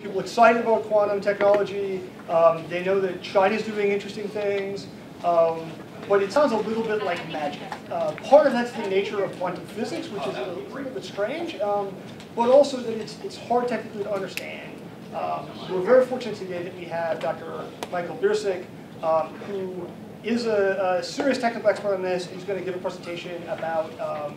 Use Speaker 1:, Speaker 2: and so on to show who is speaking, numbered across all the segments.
Speaker 1: People excited about quantum technology. Um, they know that China's doing interesting things. Um, but it sounds a little bit like magic. Uh, part of that's the nature of quantum physics, which is a little bit strange, um, but also that it's, it's hard technically to understand. Um, we're very fortunate today that we have Dr. Michael Biercuk, um, who is a, a, serious technical expert on this. He's going to give a presentation about, um,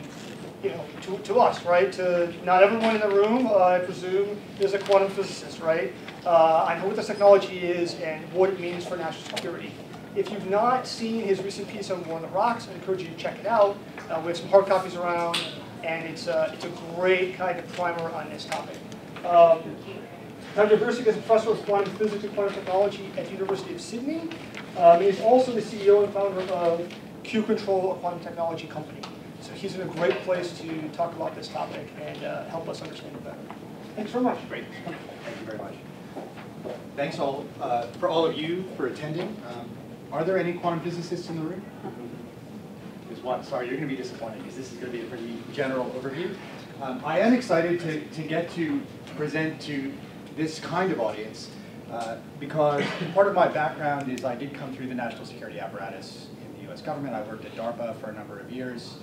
Speaker 1: you know, to, to us, right? To not everyone in the room, uh, I presume, is a quantum physicist, right? Uh, I know what this technology is and what it means for national security. If you've not seen his recent piece on War on the Rocks, I encourage you to check it out. Uh, we have some hard copies around, and it's a, it's a great kind of primer on this topic. Um, Dr. Biercuk is a professor of quantum physics and quantum technology at the University of Sydney. Um, he's also the CEO and founder of Q-CTRL, a quantum technology company. So he's in a great place to talk about this topic and uh, help us understand it better. Thanks very much.
Speaker 2: Great. Thank you very much. Thanks all uh, for all of you for attending. Um, are there any quantum physicists in the room? There's one. Sorry, you're going to be disappointed because this is going to be a pretty general overview. Um, I am excited to, to get to present to this kind of audience uh, because part of my background is I did come through the national security apparatus in the US government. I worked at DARPA for a number of years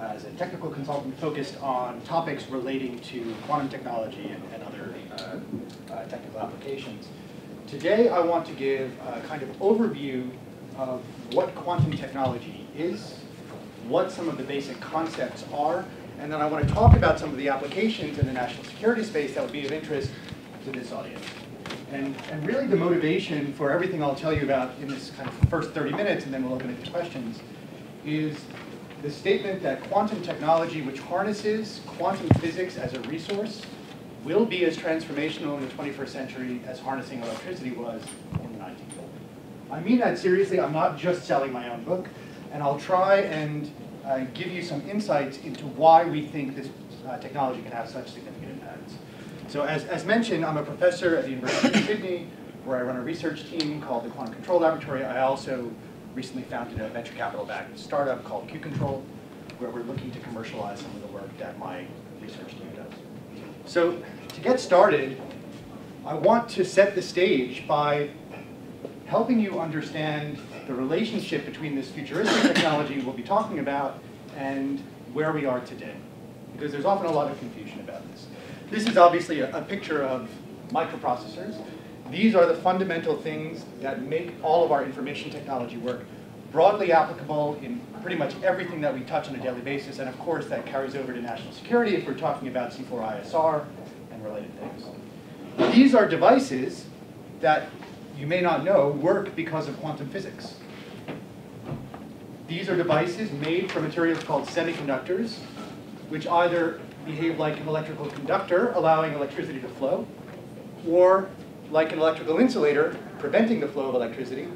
Speaker 2: as a technical consultant focused on topics relating to quantum technology and, and other uh, uh, technical applications. Today I want to give a kind of overview of what quantum technology is, what some of the basic concepts are, and then I want to talk about some of the applications in the national security space that would be of interest to this audience. And, and really the motivation for everything I'll tell you about in this kind of first 30 minutes, and then we'll open it to questions, is the statement that quantum technology, which harnesses quantum physics as a resource, will be as transformational in the 21st century as harnessing electricity was in the 19th. century—I mean that seriously. I'm not just selling my own book. And I'll try and uh, give you some insights into why we think this uh, technology can have such significant impacts. So as, as mentioned, I'm a professor at the University of Sydney, where I run a research team called the Quantum Control Laboratory. I also recently founded a venture capital-backed startup called Q-CTRL, where we're looking to commercialize some of the work that my research team does. So to get started, I want to set the stage by helping you understand the relationship between this futuristic technology we'll be talking about and where we are today. Because there's often a lot of confusion about this. This is obviously a, a picture of microprocessors. These are the fundamental things that make all of our information technology work broadly applicable in pretty much everything that we touch on a daily basis, and of course that carries over to national security if we're talking about C4ISR and related things. These are devices that you may not know, work because of quantum physics. These are devices made from materials called semiconductors, which either behave like an electrical conductor, allowing electricity to flow, or like an electrical insulator, preventing the flow of electricity,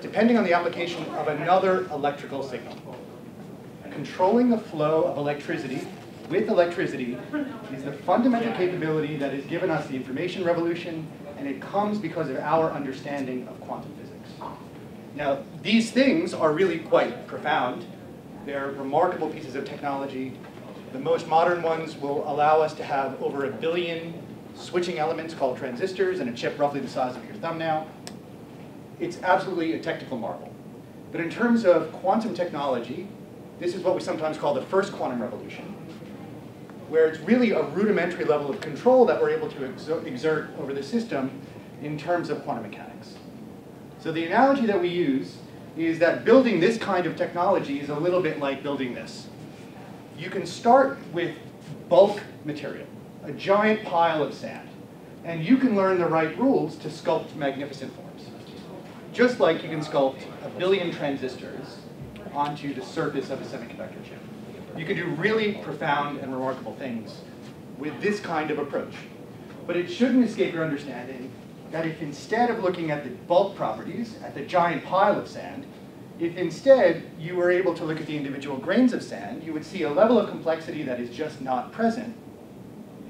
Speaker 2: depending on the application of another electrical signal. Controlling the flow of electricity with electricity is the fundamental capability that has given us the information revolution and it comes because of our understanding of quantum physics. Now, these things are really quite profound. They're remarkable pieces of technology. The most modern ones will allow us to have over a billion switching elements called transistors and a chip roughly the size of your thumbnail. It's absolutely a technical marvel. But in terms of quantum technology, this is what we sometimes call the first quantum revolution where it's really a rudimentary level of control that we're able to exert over the system in terms of quantum mechanics. So the analogy that we use is that building this kind of technology is a little bit like building this. You can start with bulk material, a giant pile of sand, and you can learn the right rules to sculpt magnificent forms. Just like you can sculpt a billion transistors onto the surface of a semiconductor chip. You can do really profound and remarkable things with this kind of approach. But it shouldn't escape your understanding that if instead of looking at the bulk properties, at the giant pile of sand, if instead you were able to look at the individual grains of sand, you would see a level of complexity that is just not present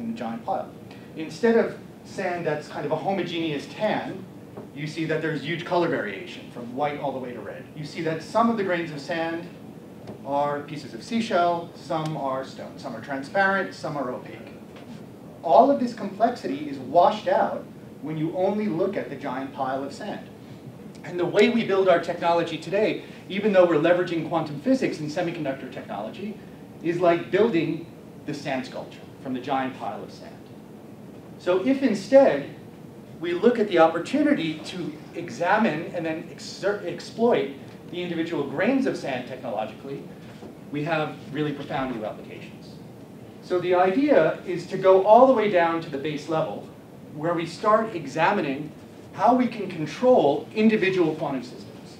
Speaker 2: in the giant pile. Instead of sand that's kind of a homogeneous tan, you see that there's huge color variation from white all the way to red. You see that some of the grains of sand are pieces of seashell, some are stone, some are transparent, some are opaque. All of this complexity is washed out when you only look at the giant pile of sand. And the way we build our technology today, even though we're leveraging quantum physics and semiconductor technology, is like building the sand sculpture from the giant pile of sand. So if instead we look at the opportunity to examine and then exert, exploit the individual grains of sand technologically, we have really profound new applications. So the idea is to go all the way down to the base level, where we start examining how we can control individual quantum systems.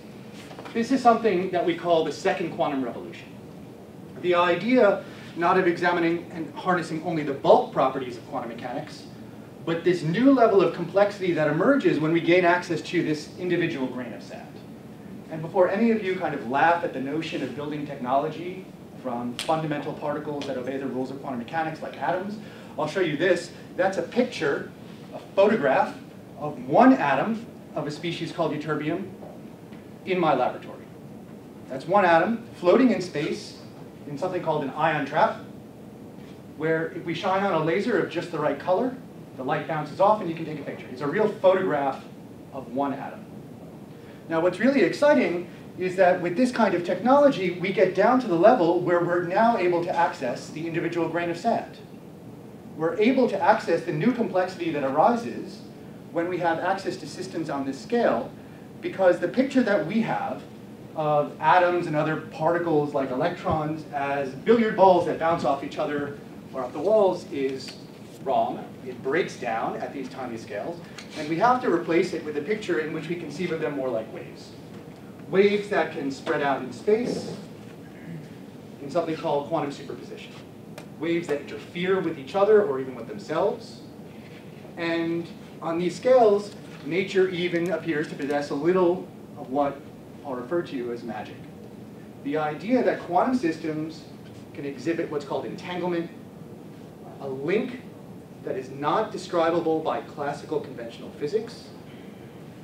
Speaker 2: This is something that we call the second quantum revolution. The idea not of examining and harnessing only the bulk properties of quantum mechanics, but this new level of complexity that emerges when we gain access to this individual grain of sand. And before any of you kind of laugh at the notion of building technology from fundamental particles that obey the rules of quantum mechanics like atoms, I'll show you this. That's a picture, a photograph of one atom of a species called ytterbium in my laboratory. That's one atom floating in space in something called an ion trap, where if we shine on a laser of just the right color, the light bounces off and you can take a picture. It's a real photograph of one atom. Now what's really exciting is that with this kind of technology, we get down to the level where we're now able to access the individual grain of sand. We're able to access the new complexity that arises when we have access to systems on this scale, because the picture that we have of atoms and other particles like electrons as billiard balls that bounce off each other or off the walls is wrong. It breaks down at these tiny scales, and we have to replace it with a picture in which we conceive of them more like waves. Waves that can spread out in space in something called quantum superposition. Waves that interfere with each other or even with themselves. And on these scales, nature even appears to possess a little of what I'll refer to as magic. The idea that quantum systems can exhibit what's called entanglement, a link that is not describable by classical conventional physics,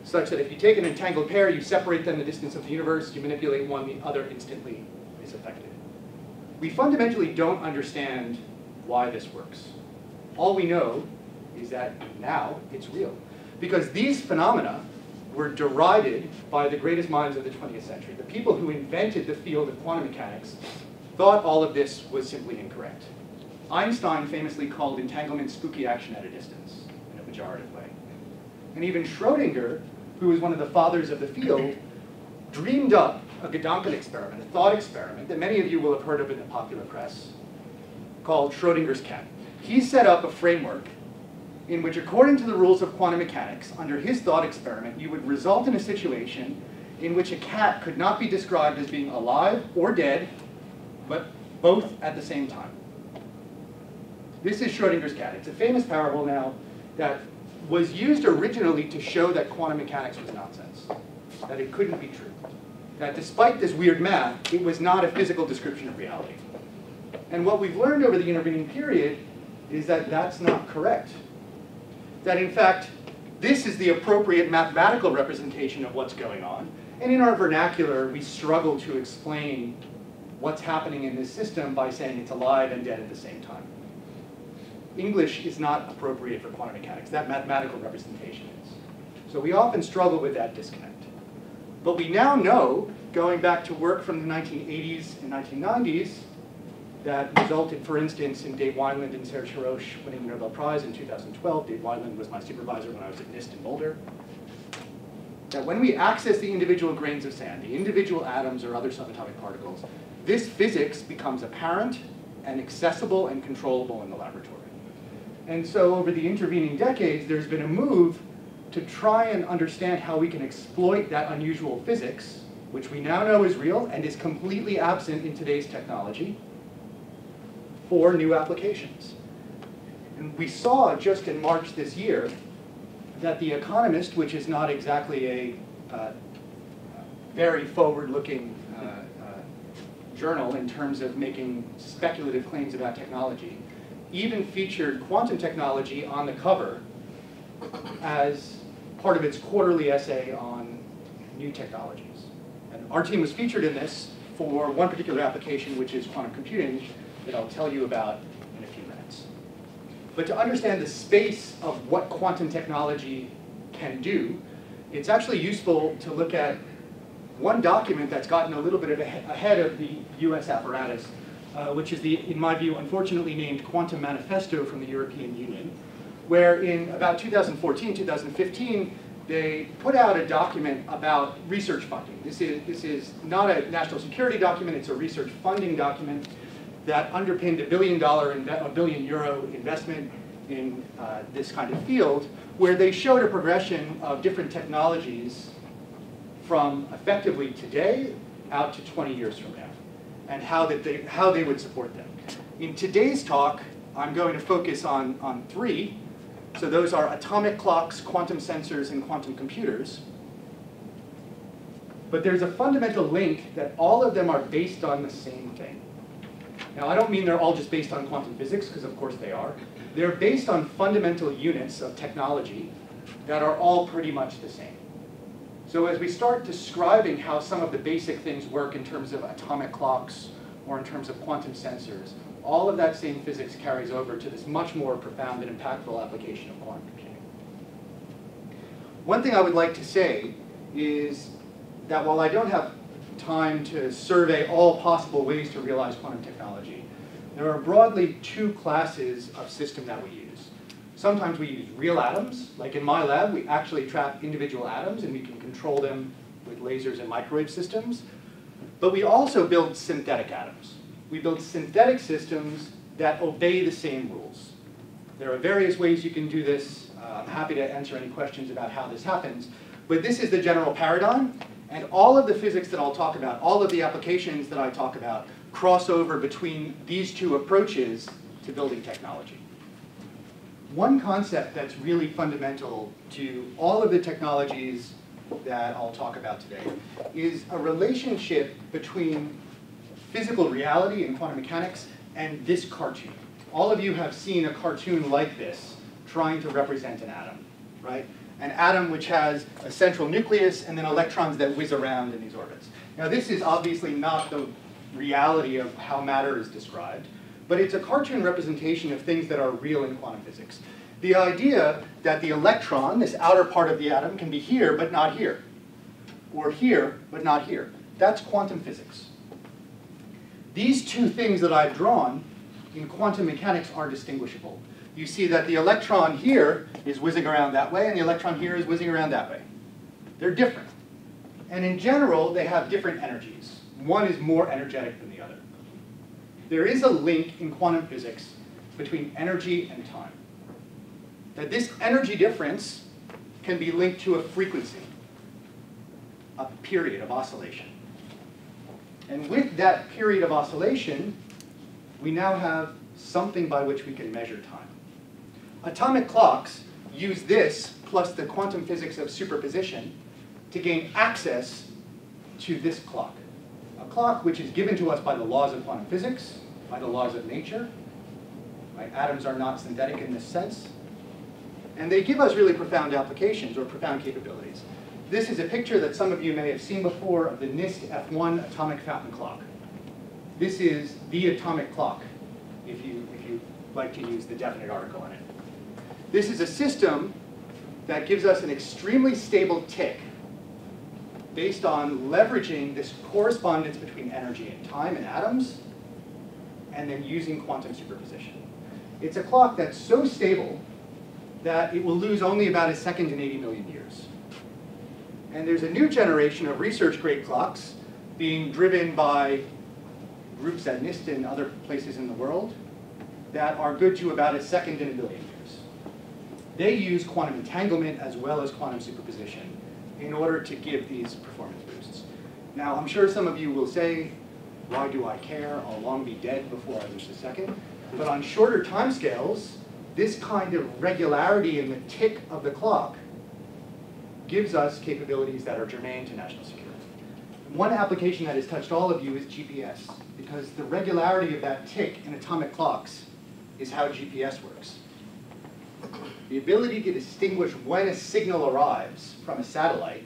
Speaker 2: such that if you take an entangled pair, you separate them the distance of the universe, you manipulate one, the other instantly is affected. We fundamentally don't understand why this works. All we know is that now it's real. Because these phenomena were derided by the greatest minds of the 20th century. The people who invented the field of quantum mechanics thought all of this was simply incorrect. Einstein famously called entanglement spooky action at a distance, in a pejorative way. And even Schrodinger, who was one of the fathers of the field, dreamed up a Gedanken experiment, a thought experiment that many of you will have heard of in the popular press, called Schrodinger's cat. He set up a framework in which, according to the rules of quantum mechanics, under his thought experiment, you would result in a situation in which a cat could not be described as being alive or dead, but both at the same time. This is Schrodinger's cat. It's a famous parable now that was used originally to show that quantum mechanics was nonsense, that it couldn't be true, that despite this weird math, it was not a physical description of reality. And what we've learned over the intervening period is that that's not correct. That in fact, this is the appropriate mathematical representation of what's going on. And in our vernacular, we struggle to explain what's happening in this system by saying it's alive and dead at the same time. English is not appropriate for quantum mechanics. That mathematical representation is. So we often struggle with that disconnect. But we now know, going back to work from the 1980s and 1990s, that resulted, for instance, in Dave Wineland and Serge Haroche winning the Nobel Prize in 2012. Dave Wineland was my supervisor when I was at NIST in Boulder. That when we access the individual grains of sand, the individual atoms or other subatomic particles, this physics becomes apparent and accessible and controllable in the laboratory. And so over the intervening decades, there's been a move to try and understand how we can exploit that unusual physics, which we now know is real and is completely absent in today's technology, for new applications. And we saw just in March this year that The Economist, which is not exactly a uh, very forward-looking uh, uh, journal in terms of making speculative claims about technology, even featured quantum technology on the cover as part of its quarterly essay on new technologies. And our team was featured in this for one particular application, which is quantum computing, that I'll tell you about in a few minutes. But to understand the space of what quantum technology can do, it's actually useful to look at one document that's gotten a little bit ahead of the US apparatus, uh, which is the, in my view, unfortunately named Quantum Manifesto from the European Union, where in about 2014, 2015, they put out a document about research funding. This is, this is not a national security document, it's a research funding document that underpinned a billion dollar, a billion euro investment in uh, this kind of field, where they showed a progression of different technologies from effectively today out to 20 years from now, and how, that they, how they would support them. In today's talk, I'm going to focus on, on three. So those are atomic clocks, quantum sensors, and quantum computers. But there's a fundamental link that all of them are based on the same thing. Now, I don't mean they're all just based on quantum physics, because of course they are. They're based on fundamental units of technology that are all pretty much the same. So as we start describing how some of the basic things work in terms of atomic clocks or in terms of quantum sensors, all of that same physics carries over to this much more profound and impactful application of quantum computing. One thing I would like to say is that while I don't have time to survey all possible ways to realize quantum technology, there are broadly two classes of system that we use. Sometimes we use real atoms, like in my lab, we actually trap individual atoms and we can control them with lasers and microwave systems. But we also build synthetic atoms. We build synthetic systems that obey the same rules. There are various ways you can do this. Uh, I'm happy to answer any questions about how this happens. But this is the general paradigm, and all of the physics that I'll talk about, all of the applications that I talk about, cross over between these two approaches to building technology. One concept that's really fundamental to all of the technologies that I'll talk about today is a relationship between physical reality and quantum mechanics and this cartoon. All of you have seen a cartoon like this trying to represent an atom, right? An atom which has a central nucleus and then electrons that whiz around in these orbits. Now this is obviously not the reality of how matter is described, but it's a cartoon representation of things that are real in quantum physics. The idea that the electron, this outer part of the atom, can be here but not here, or here but not here. That's quantum physics. These two things that I've drawn in quantum mechanics are distinguishable. You see that the electron here is whizzing around that way, and the electron here is whizzing around that way. They're different. And in general, they have different energies. One is more energetic than the other. There is a link in quantum physics between energy and time. That this energy difference can be linked to a frequency, a period of oscillation. And with that period of oscillation, we now have something by which we can measure time. Atomic clocks use this plus the quantum physics of superposition to gain access to this clock. A clock which is given to us by the laws of quantum physics, by the laws of nature. Right? Atoms are not synthetic in this sense. And they give us really profound applications or profound capabilities. This is a picture that some of you may have seen before of the NIST F1 atomic fountain clock. This is the atomic clock, if you, if you like to use the definite article in it. This is a system that gives us an extremely stable tick based on leveraging this correspondence between energy and time and atoms, and then using quantum superposition. It's a clock that's so stable that it will lose only about a second in 80 million years. And there's a new generation of research-grade clocks being driven by groups at NIST and other places in the world that are good to about a second in a billion. They use quantum entanglement as well as quantum superposition in order to give these performance boosts. Now, I'm sure some of you will say, why do I care? I'll long be dead before I lose a second. But on shorter timescales, this kind of regularity in the tick of the clock gives us capabilities that are germane to national security. One application that has touched all of you is GPS, because the regularity of that tick in atomic clocks is how GPS works. The ability to distinguish when a signal arrives from a satellite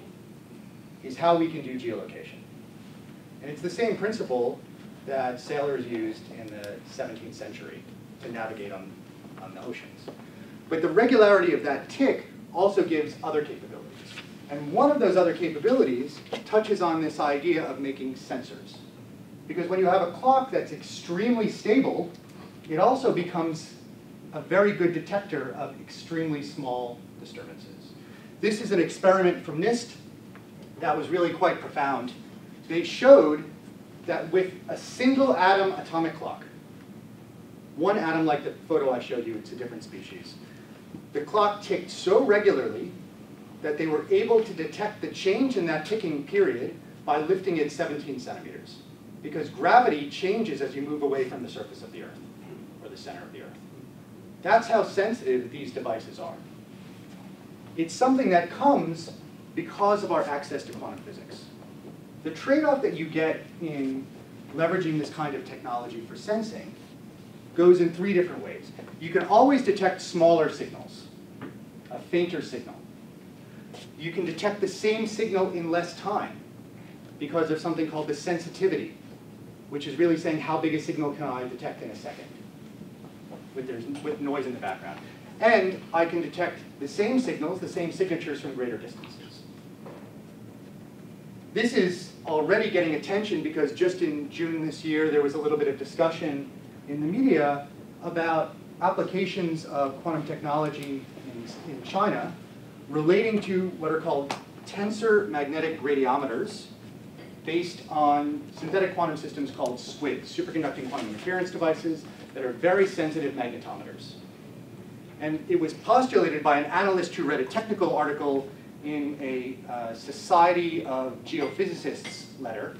Speaker 2: is how we can do geolocation. And it's the same principle that sailors used in the 17th century to navigate on, on the oceans. But the regularity of that tick also gives other capabilities. And one of those other capabilities touches on this idea of making sensors. Because when you have a clock that's extremely stable, it also becomes a very good detector of extremely small disturbances. This is an experiment from NIST that was really quite profound. They showed that with a single atom atomic clock, one atom like the photo I showed you, it's a different species, the clock ticked so regularly that they were able to detect the change in that ticking period by lifting it 17 centimeters. Because gravity changes as you move away from the surface of the Earth, or the center. That's how sensitive these devices are. It's something that comes because of our access to quantum physics. The trade-off that you get in leveraging this kind of technology for sensing goes in three different ways. You can always detect smaller signals, a fainter signal. You can detect the same signal in less time because of something called the sensitivity, which is really saying how big a signal can I detect in a second with, with noise in the background. And I can detect the same signals, the same signatures from greater distances. This is already getting attention because just in June this year, there was a little bit of discussion in the media about applications of quantum technology in, in China relating to what are called tensor magnetic radiometers based on synthetic quantum systems called SQUID, superconducting quantum interference devices that are very sensitive magnetometers. And it was postulated by an analyst who read a technical article in a uh, Society of Geophysicists letter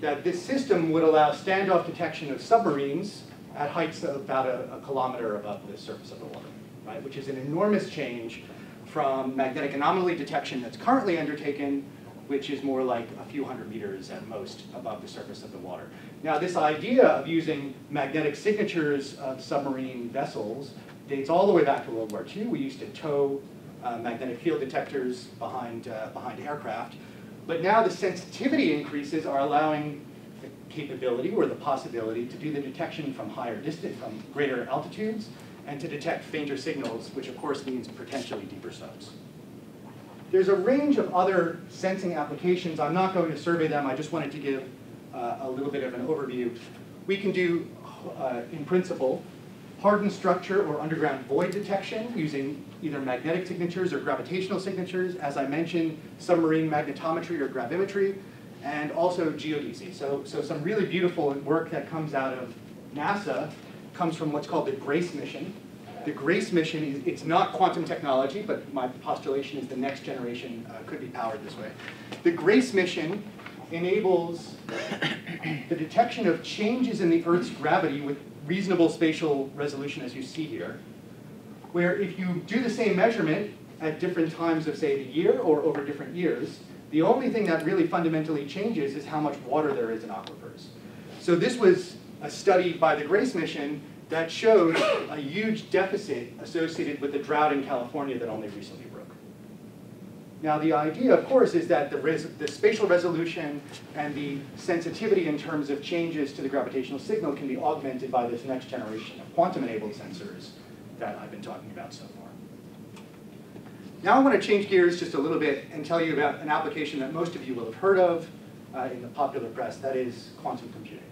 Speaker 2: that this system would allow standoff detection of submarines at heights of about a, a kilometer above the surface of the water, right? which is an enormous change from magnetic anomaly detection that's currently undertaken, which is more like a few hundred meters at most above the surface of the water. Now this idea of using magnetic signatures of submarine vessels dates all the way back to World War II. We used to tow uh, magnetic field detectors behind, uh, behind aircraft. But now the sensitivity increases are allowing the capability or the possibility to do the detection from higher distance, from greater altitudes, and to detect fainter signals, which of course means potentially deeper subs. There's a range of other sensing applications. I'm not going to survey them. I just wanted to give uh, a little bit of an overview. We can do, uh, in principle, hardened structure or underground void detection using either magnetic signatures or gravitational signatures. As I mentioned, submarine magnetometry or gravimetry, and also geodesy. So, so some really beautiful work that comes out of NASA comes from what's called the GRACE mission. The GRACE mission, is, it's not quantum technology, but my postulation is the next generation uh, could be powered this way. The GRACE mission enables the detection of changes in the Earth's gravity with reasonable spatial resolution as you see here, where if you do the same measurement at different times of, say, the year or over different years, the only thing that really fundamentally changes is how much water there is in aquifers. So this was a study by the GRACE mission that showed a huge deficit associated with the drought in California that only recently. Now the idea, of course, is that the, the, spatial resolution and the sensitivity in terms of changes to the gravitational signal can be augmented by this next generation of quantum-enabled sensors that I've been talking about so far. Now I want to change gears just a little bit and tell you about an application that most of you will have heard of uh, in the popular press, that is quantum computing.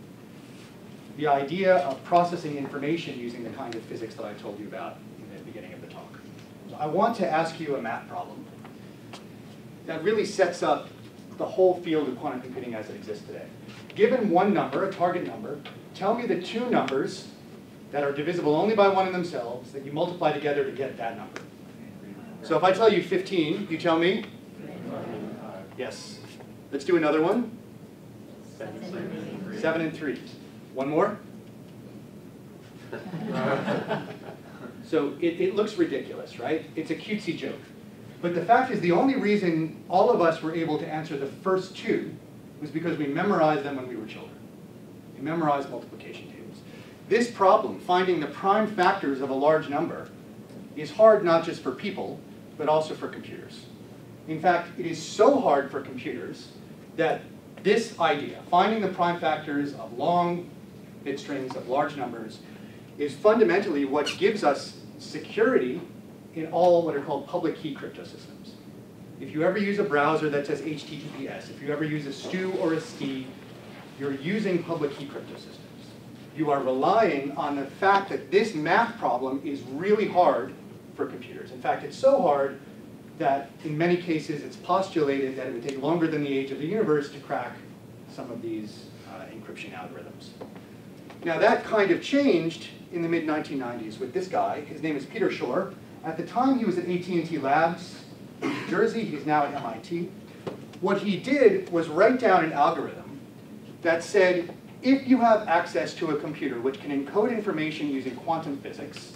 Speaker 2: The idea of processing information using the kind of physics that I told you about in the beginning of the talk. So I want to ask you a math problem that really sets up the whole field of quantum computing as it exists today. Given one number, a target number, tell me the two numbers that are divisible only by one in themselves that you multiply together to get that number. So if I tell you 15, you tell me? Yes. Let's do another one. Seven and three. One more? so it, it looks ridiculous, right? It's a cutesy joke. But the fact is the only reason all of us were able to answer the first two was because we memorized them when we were children. We memorized multiplication tables. This problem, finding the prime factors of a large number, is hard not just for people, but also for computers. In fact, it is so hard for computers that this idea, finding the prime factors of long bit strings of large numbers, is fundamentally what gives us security in all what are called public key crypto systems. If you ever use a browser that says HTTPS, if you ever use a STU or a STI, you're using public key crypto systems. You are relying on the fact that this math problem is really hard for computers. In fact, it's so hard that in many cases it's postulated that it would take longer than the age of the universe to crack some of these uh, encryption algorithms. Now that kind of changed in the mid-1990s with this guy. His name is Peter Shor. At the time he was at AT&T Labs in New Jersey. He's now at MIT. What he did was write down an algorithm that said, if you have access to a computer which can encode information using quantum physics,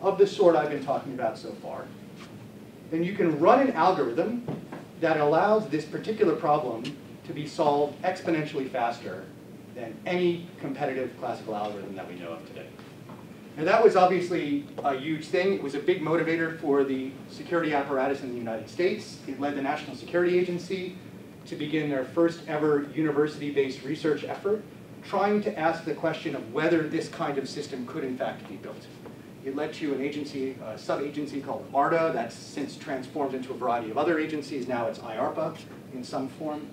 Speaker 2: of the sort I've been talking about so far, then you can run an algorithm that allows this particular problem to be solved exponentially faster than any competitive classical algorithm that we know of today. Now that was obviously a huge thing. It was a big motivator for the security apparatus in the United States. It led the National Security Agency to begin their first ever university-based research effort, trying to ask the question of whether this kind of system could in fact be built. It led to an agency, a sub-agency called ARDA, that's since transformed into a variety of other agencies. Now it's IARPA in some form.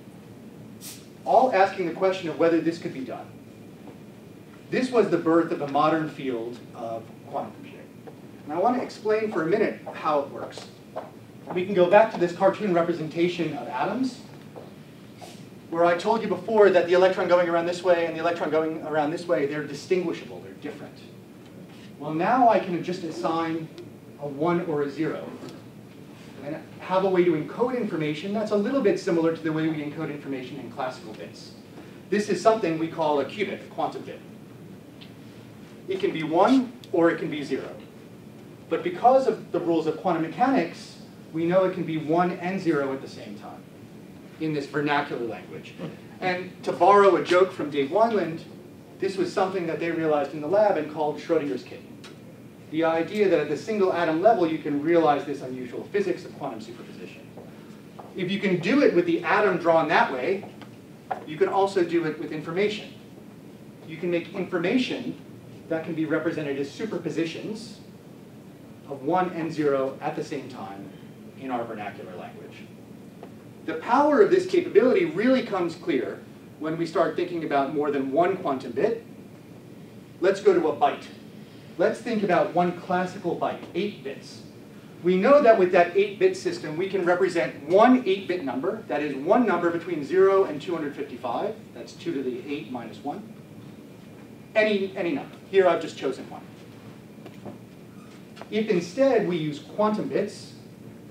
Speaker 2: All asking the question of whether this could be done. This was the birth of a modern field of quantum computing. And I want to explain for a minute how it works. We can go back to this cartoon representation of atoms, where I told you before that the electron going around this way and the electron going around this way, they're distinguishable, they're different. Well, now I can just assign a 1 or a 0 and have a way to encode information that's a little bit similar to the way we encode information in classical bits. This is something we call a qubit, a quantum bit. It can be 1 or it can be 0. But because of the rules of quantum mechanics, we know it can be 1 and 0 at the same time in this vernacular language. And to borrow a joke from Dave Wineland, this was something that they realized in the lab and called Schrodinger's kitten. The idea that at the single atom level you can realize this unusual physics of quantum superposition. If you can do it with the atom drawn that way, you can also do it with information. You can make information that can be represented as superpositions of 1 and 0 at the same time in our vernacular language. The power of this capability really comes clear when we start thinking about more than one quantum bit. Let's go to a byte. Let's think about one classical byte, 8 bits. We know that with that 8-bit system, we can represent one 8-bit number, that is one number between 0 and 255, that's 2 to the 8 minus 1, any, any number. Here I've just chosen one. If instead we use quantum bits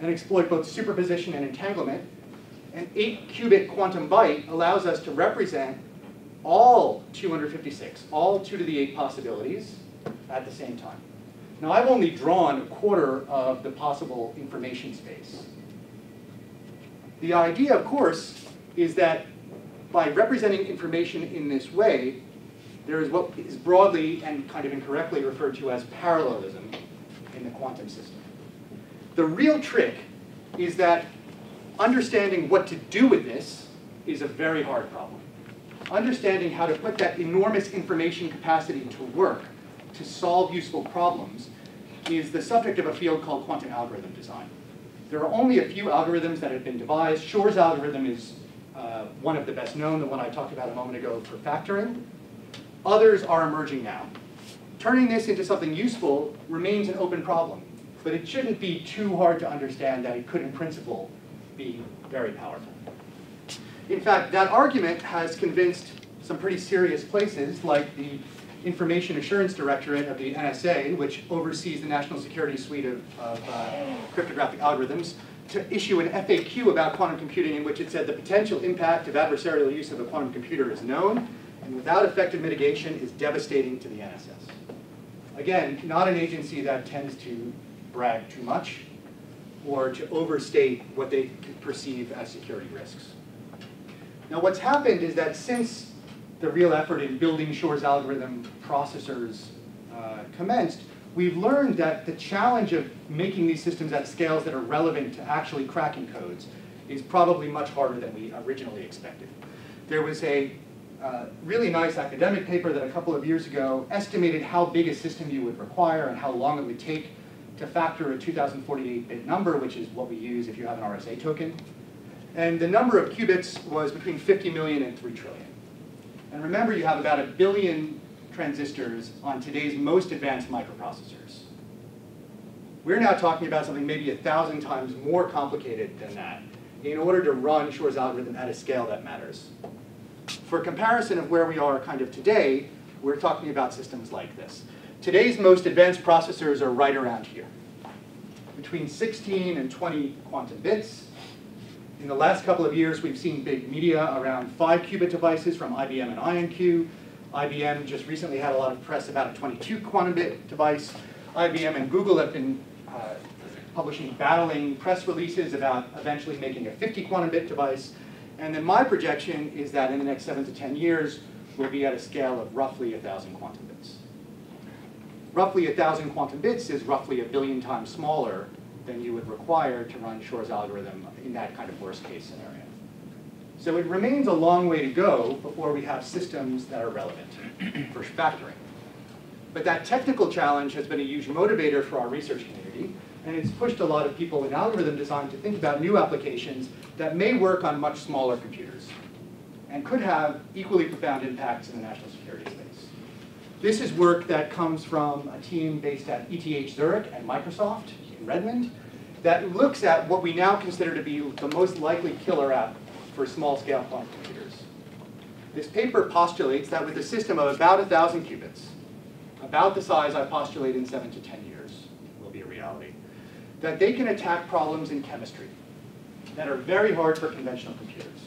Speaker 2: and exploit both superposition and entanglement, an 8 qubit quantum byte allows us to represent all 256, all 2 to the 8 possibilities at the same time. Now I've only drawn a quarter of the possible information space. The idea, of course, is that by representing information in this way, there is what is broadly and kind of incorrectly referred to as parallelism in the quantum system. The real trick is that understanding what to do with this is a very hard problem. Understanding how to put that enormous information capacity to work to solve useful problems is the subject of a field called quantum algorithm design. There are only a few algorithms that have been devised. Shor's algorithm is uh, one of the best known, the one I talked about a moment ago for factoring. Others are emerging now. Turning this into something useful remains an open problem, but it shouldn't be too hard to understand that it could, in principle, be very powerful. In fact, that argument has convinced some pretty serious places, like the Information Assurance Directorate of the NSA, which oversees the national security suite of, of uh, cryptographic algorithms, to issue an FAQ about quantum computing in which it said the potential impact of adversarial use of a quantum computer is known, and without effective mitigation is devastating to the NSS. Again, not an agency that tends to brag too much or to overstate what they perceive as security risks. Now what's happened is that since the real effort in building Shor's algorithm processors uh, commenced, we've learned that the challenge of making these systems at scales that are relevant to actually cracking codes is probably much harder than we originally expected. There was a uh, really nice academic paper that a couple of years ago estimated how big a system you would require and how long it would take to factor a 2048-bit number, which is what we use if you have an RSA token. And the number of qubits was between 50 million and 3 trillion. And remember, you have about a billion transistors on today's most advanced microprocessors. We're now talking about something maybe a thousand times more complicated than that in order to run Shor's algorithm at a scale that matters. For comparison of where we are kind of today, we're talking about systems like this. Today's most advanced processors are right around here, between 16 and 20 quantum bits. In the last couple of years, we've seen big media around 5 qubit devices from IBM and IonQ. IBM just recently had a lot of press about a 22 quantum bit device. IBM and Google have been uh, publishing battling press releases about eventually making a 50 quantum bit device. And then my projection is that in the next seven to 10 years, we'll be at a scale of roughly 1,000 quantum bits. Roughly 1,000 quantum bits is roughly a billion times smaller than you would require to run Shor's algorithm in that kind of worst case scenario. So it remains a long way to go before we have systems that are relevant for factoring. But that technical challenge has been a huge motivator for our research community, and it's pushed a lot of people in algorithm design to think about new applications that may work on much smaller computers and could have equally profound impacts in the national security space. This is work that comes from a team based at ETH Zurich and Microsoft in Redmond that looks at what we now consider to be the most likely killer app for small-scale quantum computers. This paper postulates that with a system of about 1,000 qubits, about the size I postulate in 7 to 10 years will be a reality, that they can attack problems in chemistry that are very hard for conventional computers.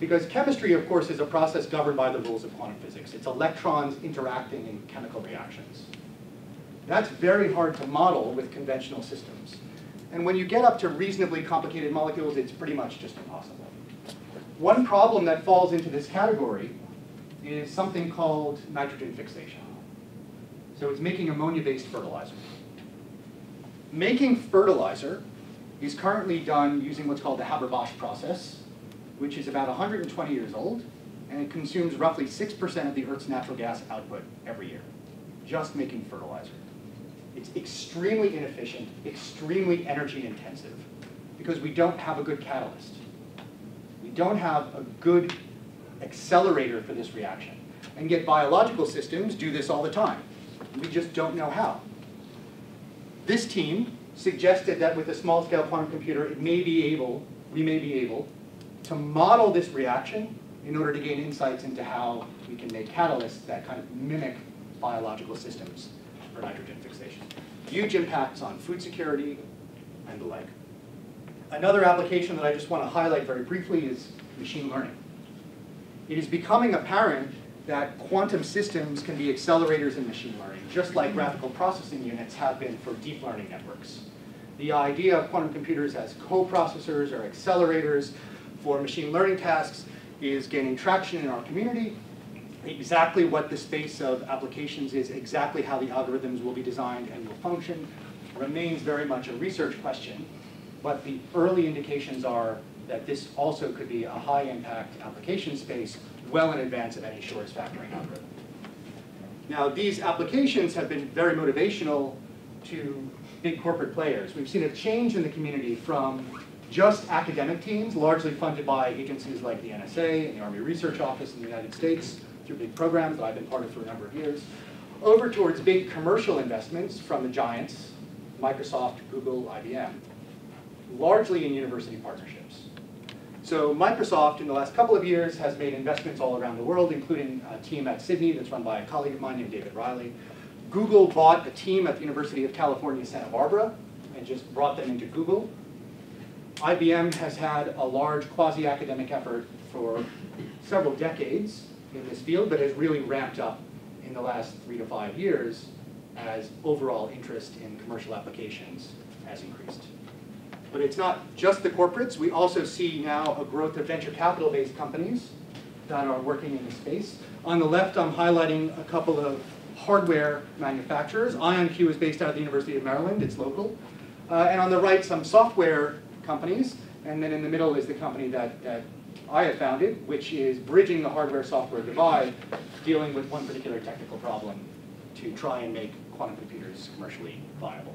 Speaker 2: Because chemistry, of course, is a process governed by the rules of quantum physics. It's electrons interacting in chemical reactions. That's very hard to model with conventional systems. And when you get up to reasonably complicated molecules, it's pretty much just impossible. One problem that falls into this category is something called nitrogen fixation. So it's making ammonia-based fertilizer. Making fertilizer is currently done using what's called the Haber-Bosch process, which is about 120 years old, and it consumes roughly 6% of the Earth's natural gas output every year, just making fertilizer. It's extremely inefficient, extremely energy intensive, because we don't have a good catalyst. We don't have a good accelerator for this reaction. And yet biological systems do this all the time. We just don't know how. This team suggested that with a small-scale quantum computer, it may be able, we may be able, to model this reaction in order to gain insights into how we can make catalysts that kind of mimic biological systems for nitrogen fixation. Huge impacts on food security and the like. Another application that I just want to highlight very briefly is machine learning. It is becoming apparent that quantum systems can be accelerators in machine learning, just like graphical processing units have been for deep learning networks. The idea of quantum computers as co-processors or accelerators for machine learning tasks is gaining traction in our community. Exactly what the space of applications is, exactly how the algorithms will be designed and will function, remains very much a research question. But the early indications are that this also could be a high-impact application space well in advance of any Shor's factoring algorithm. Now, these applications have been very motivational to big corporate players. We've seen a change in the community from just academic teams, largely funded by agencies like the NSA and the Army Research Office in the United States, through big programs that I've been part of for a number of years, over towards big commercial investments from the giants, Microsoft, Google, IBM, largely in university partnerships. So Microsoft, in the last couple of years, has made investments all around the world, including a team at Sydney that's run by a colleague of mine named David Reilly. Google bought a team at the University of California, Santa Barbara, and just brought them into Google. IBM has had a large quasi-academic effort for several decades in this field, but has really ramped up in the last three to five years as overall interest in commercial applications has increased. But it's not just the corporates. We also see now a growth of venture capital-based companies that are working in the space. On the left, I'm highlighting a couple of hardware manufacturers. IonQ is based out of the University of Maryland. It's local. Uh, and on the right, some software companies. And then in the middle is the company that, that I have founded, which is bridging the hardware-software divide, dealing with one particular technical problem to try and make quantum computers commercially viable.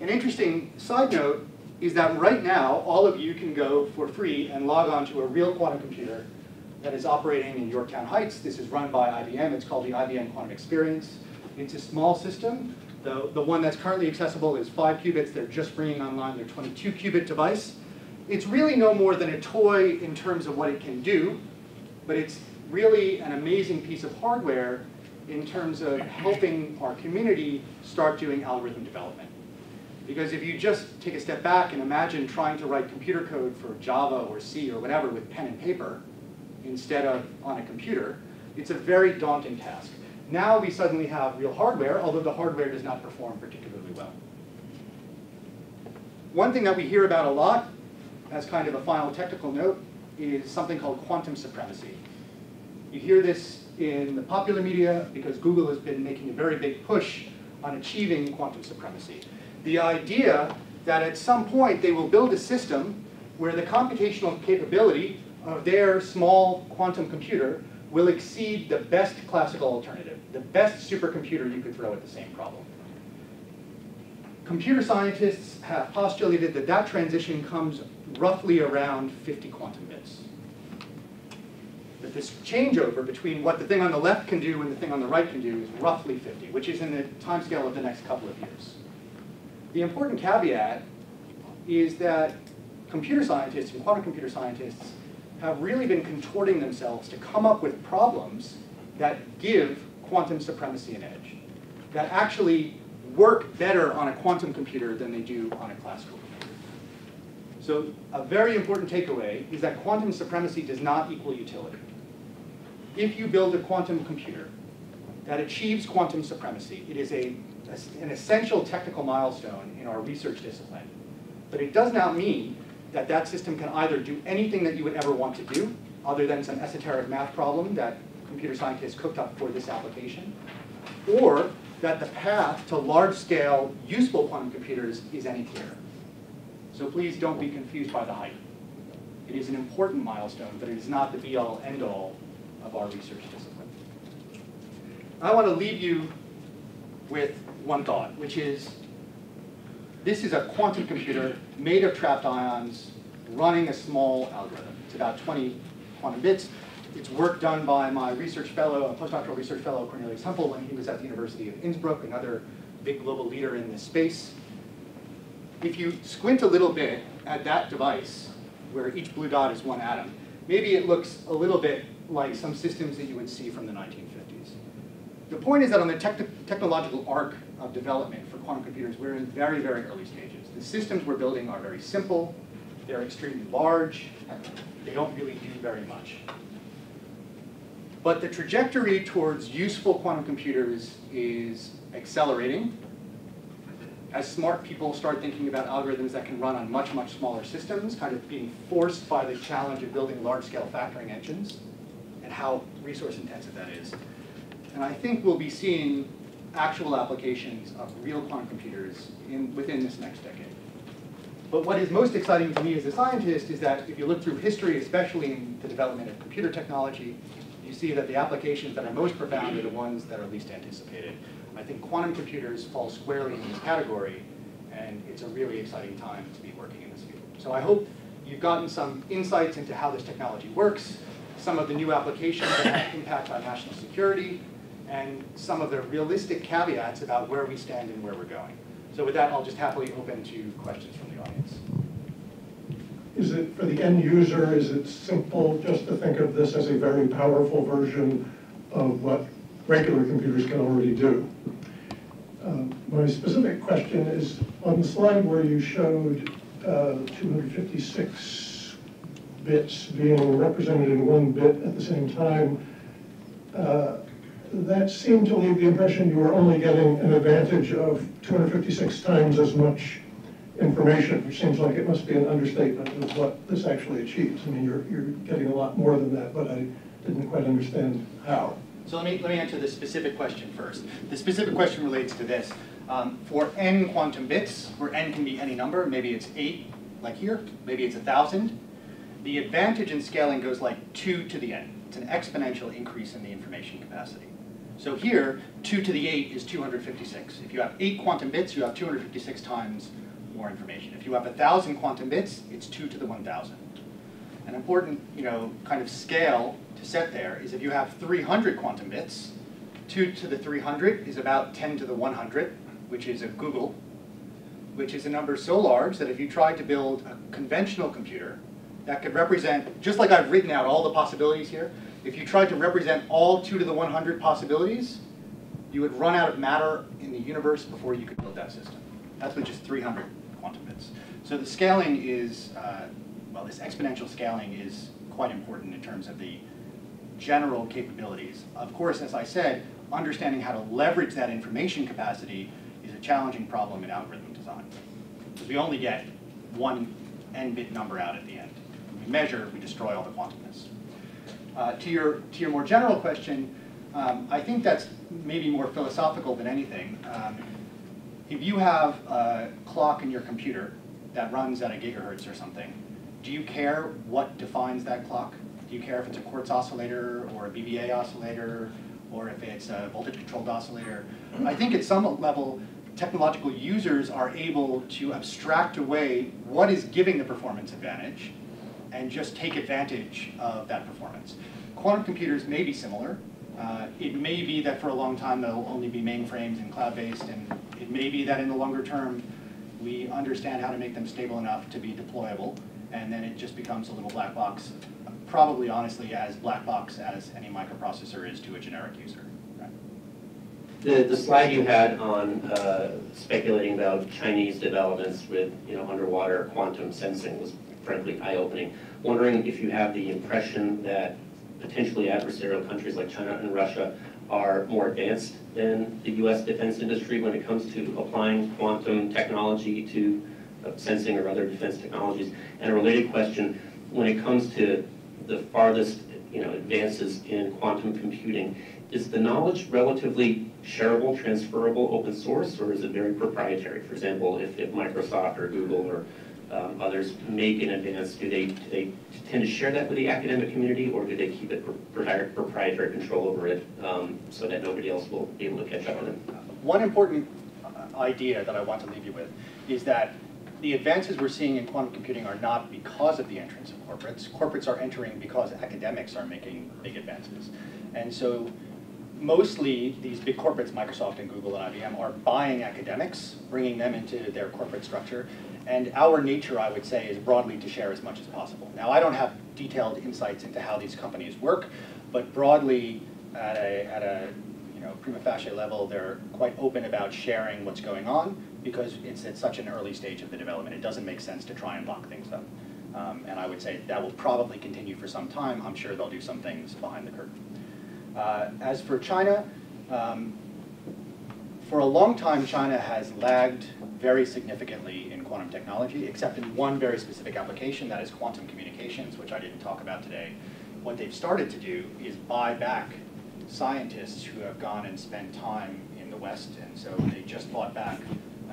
Speaker 2: An interesting side note is that right now, all of you can go for free and log on to a real quantum computer that is operating in Yorktown Heights. This is run by IBM. It's called the IBM Quantum Experience. It's a small system. The, the one that's currently accessible is 5 qubits. They're just bringing online their 22 qubit device. It's really no more than a toy in terms of what it can do, but it's really an amazing piece of hardware in terms of helping our community start doing algorithm development. Because if you just take a step back and imagine trying to write computer code for Java or C or whatever with pen and paper instead of on a computer, it's a very daunting task. Now we suddenly have real hardware, although the hardware does not perform particularly well. One thing that we hear about a lot, as kind of a final technical note, is something called quantum supremacy. You hear this in the popular media because Google has been making a very big push on achieving quantum supremacy. The idea that at some point they will build a system where the computational capability of their small quantum computer will exceed the best classical alternative, the best supercomputer you could throw at the same problem. Computer scientists have postulated that that transition comes roughly around 50 quantum bits. That this changeover between what the thing on the left can do and the thing on the right can do is roughly 50, which is in the timescale of the next couple of years. The important caveat is that computer scientists and quantum computer scientists have really been contorting themselves to come up with problems that give quantum supremacy an edge, that actually work better on a quantum computer than they do on a classical computer. So a very important takeaway is that quantum supremacy does not equal utility. If you build a quantum computer that achieves quantum supremacy, it is a, an essential technical milestone in our research discipline. But it does not mean that that system can either do anything that you would ever want to do, other than some esoteric math problem that computer scientists cooked up for this application, or that the path to large-scale useful quantum computers is any clearer. So please don't be confused by the hype. It is an important milestone, but it is not the be-all, end-all of our research discipline. I want to leave you with one thought, which is this is a quantum computer made of trapped ions running a small algorithm. It's about 20 quantum bits. It's work done by my research fellow, a postdoctoral research fellow, Cornelius Hempel, when he was at the University of Innsbruck, another big global leader in this space. If you squint a little bit at that device, where each blue dot is one atom, maybe it looks a little bit like some systems that you would see from the 1950s. The point is that on the te technological arc of development for quantum computers, we're in very, very early stages. The systems we're building are very simple, they're extremely large, they don't really do very much. But the trajectory towards useful quantum computers is accelerating. As smart people start thinking about algorithms that can run on much, much smaller systems, kind of being forced by the challenge of building large-scale factoring engines, and how resource intensive that is. And I think we'll be seeing actual applications of real quantum computers in, within this next decade. But what is most exciting to me as a scientist is that if you look through history, especially in the development of computer technology, you see that the applications that are most profound are the ones that are least anticipated. I think quantum computers fall squarely in this category, and it's a really exciting time to be working in this field. So I hope you've gotten some insights into how this technology works, some of the new applications that impact on national security, and some of the realistic caveats about where we stand and where we're going. So with that, I'll just happily open to questions from the audience.
Speaker 3: Is it, for the end user, is it simple just to think of this as a very powerful version of what regular computers can already do? Um, my specific question is, on the slide where you showed uh, 256 bits being represented in one bit at the same time, uh, that seemed to leave the impression you were only getting an advantage of 256 times as much information, which seems like it must be an understatement of what this actually achieves. I mean, you're, you're getting a lot more than that, but I didn't quite understand how.
Speaker 2: So let me, let me answer the specific question first. The specific question relates to this. Um, for n quantum bits, where n can be any number, maybe it's 8, like here, maybe it's 1,000, the advantage in scaling goes like 2 to the n. It's an exponential increase in the information capacity. So here, 2 to the 8 is 256. If you have 8 quantum bits, you have 256 times more information. If you have 1,000 quantum bits, it's 2 to the 1,000. An important, you know, kind of scale to set there is if you have 300 quantum bits, 2 to the 300 is about 10 to the 100, which is a googol, which is a number so large that if you tried to build a conventional computer that could represent, just like I've written out all the possibilities here, if you tried to represent all 2 to the 100 possibilities, you would run out of matter in the universe before you could build that system. That's with just 300 quantum bits. So the scaling is, uh, well, this exponential scaling is quite important in terms of the general capabilities. Of course, as I said, understanding how to leverage that information capacity is a challenging problem in algorithm design. Because we only get one n-bit number out at the end. We measure, we destroy all the quantumness. Uh, to, your, to your more general question, um, I think that's maybe more philosophical than anything. Um, if you have a clock in your computer that runs at a gigahertz or something, do you care what defines that clock? Do you care if it's a quartz oscillator or a BBA oscillator or if it's a voltage controlled oscillator? I think at some level, technological users are able to abstract away what is giving the performance advantage and just take advantage of that performance. Quantum computers may be similar. Uh, it may be that for a long time they'll only be mainframes and cloud-based, and it may be that in the longer term we understand how to make them stable enough to be deployable, and then it just becomes a little black box, probably honestly as black box as any microprocessor is to a generic user.
Speaker 4: The, the slide you had on uh, speculating about Chinese developments with, you know, underwater quantum sensing was frankly eye-opening. Wondering if you have the impression that potentially adversarial countries like China and Russia are more advanced than the U.S. defense industry when it comes to applying quantum technology to uh, sensing or other defense technologies. And a related question, when it comes to the farthest, you know, advances in quantum computing, is the knowledge relatively shareable, transferable, open source, or is it very proprietary? For example, if, if Microsoft or Google or um, others make an advance, do they, do they tend to share that with the academic community, or do they keep it proprietary, proprietary control over it um, so that nobody else will be able to catch up with them?
Speaker 2: One important uh, idea that I want to leave you with is that the advances we're seeing in quantum computing are not because of the entrance of corporates. Corporates are entering because academics are making big advances. And so mostly these big corporates, Microsoft and Google and IBM, are buying academics, bringing them into their corporate structure. And our nature, I would say, is broadly to share as much as possible. Now, I don't have detailed insights into how these companies work, but broadly, at a, at a you know, prima facie level, they're quite open about sharing what's going on because it's at such an early stage of the development. It doesn't make sense to try and lock things up. Um, and I would say that will probably continue for some time. I'm sure they'll do some things behind the curtain. Uh, as for China, um, for a long time, China has lagged very significantly in quantum technology, except in one very specific application, that is quantum communications, which I didn't talk about today. What they've started to do is buy back scientists who have gone and spent time in the West, and so they just bought back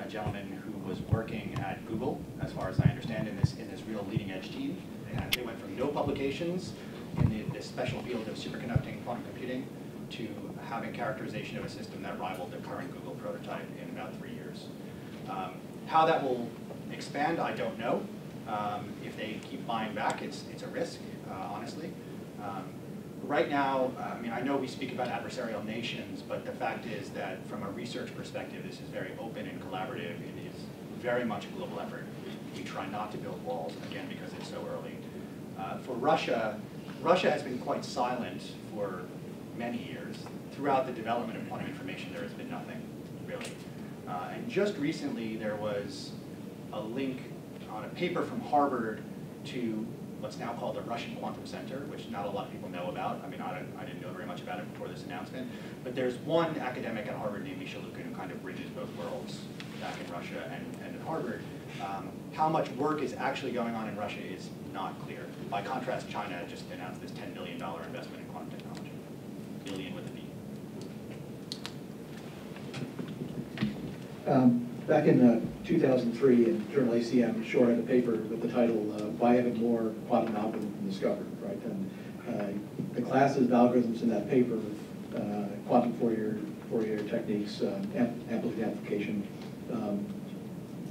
Speaker 2: a gentleman who was working at Google, as far as I understand, in this, in this real leading edge team. They, they went from no publications in the, this special field of superconducting quantum computing to having characterization of a system that rivaled the current Google prototype in about three years. Um, how that will expand, I don't know. Um, if they keep buying back, it's, it's a risk, uh, honestly. Um, right now, I mean, I know we speak about adversarial nations, but the fact is that from a research perspective, this is very open and collaborative. It is very much a global effort. We try not to build walls, again, because it's so early. Uh, for Russia, Russia has been quite silent for many years. Throughout the development of quantum information, there has been nothing, really. Uh, and just recently, there was a link on a paper from Harvard to what's now called the Russian Quantum Center, which not a lot of people know about. I mean, I, I didn't know very much about it before this announcement. But there's one academic at Harvard named Misha Lukin who kind of bridges both worlds back in Russia and, and at Harvard. Um, how much work is actually going on in Russia is not clear. By contrast, China just announced this $10 billion investment in quantum technology. Billion with a B.
Speaker 3: Um,
Speaker 5: Back in uh, 2003, in journal ACM, Shor had a paper with the title, uh, Why Haven't More Quantum Algorithms Been Discovered, right? And uh, the classes of algorithms in that paper, uh, quantum Fourier, Fourier techniques, uh, am- amplitude amplification, um,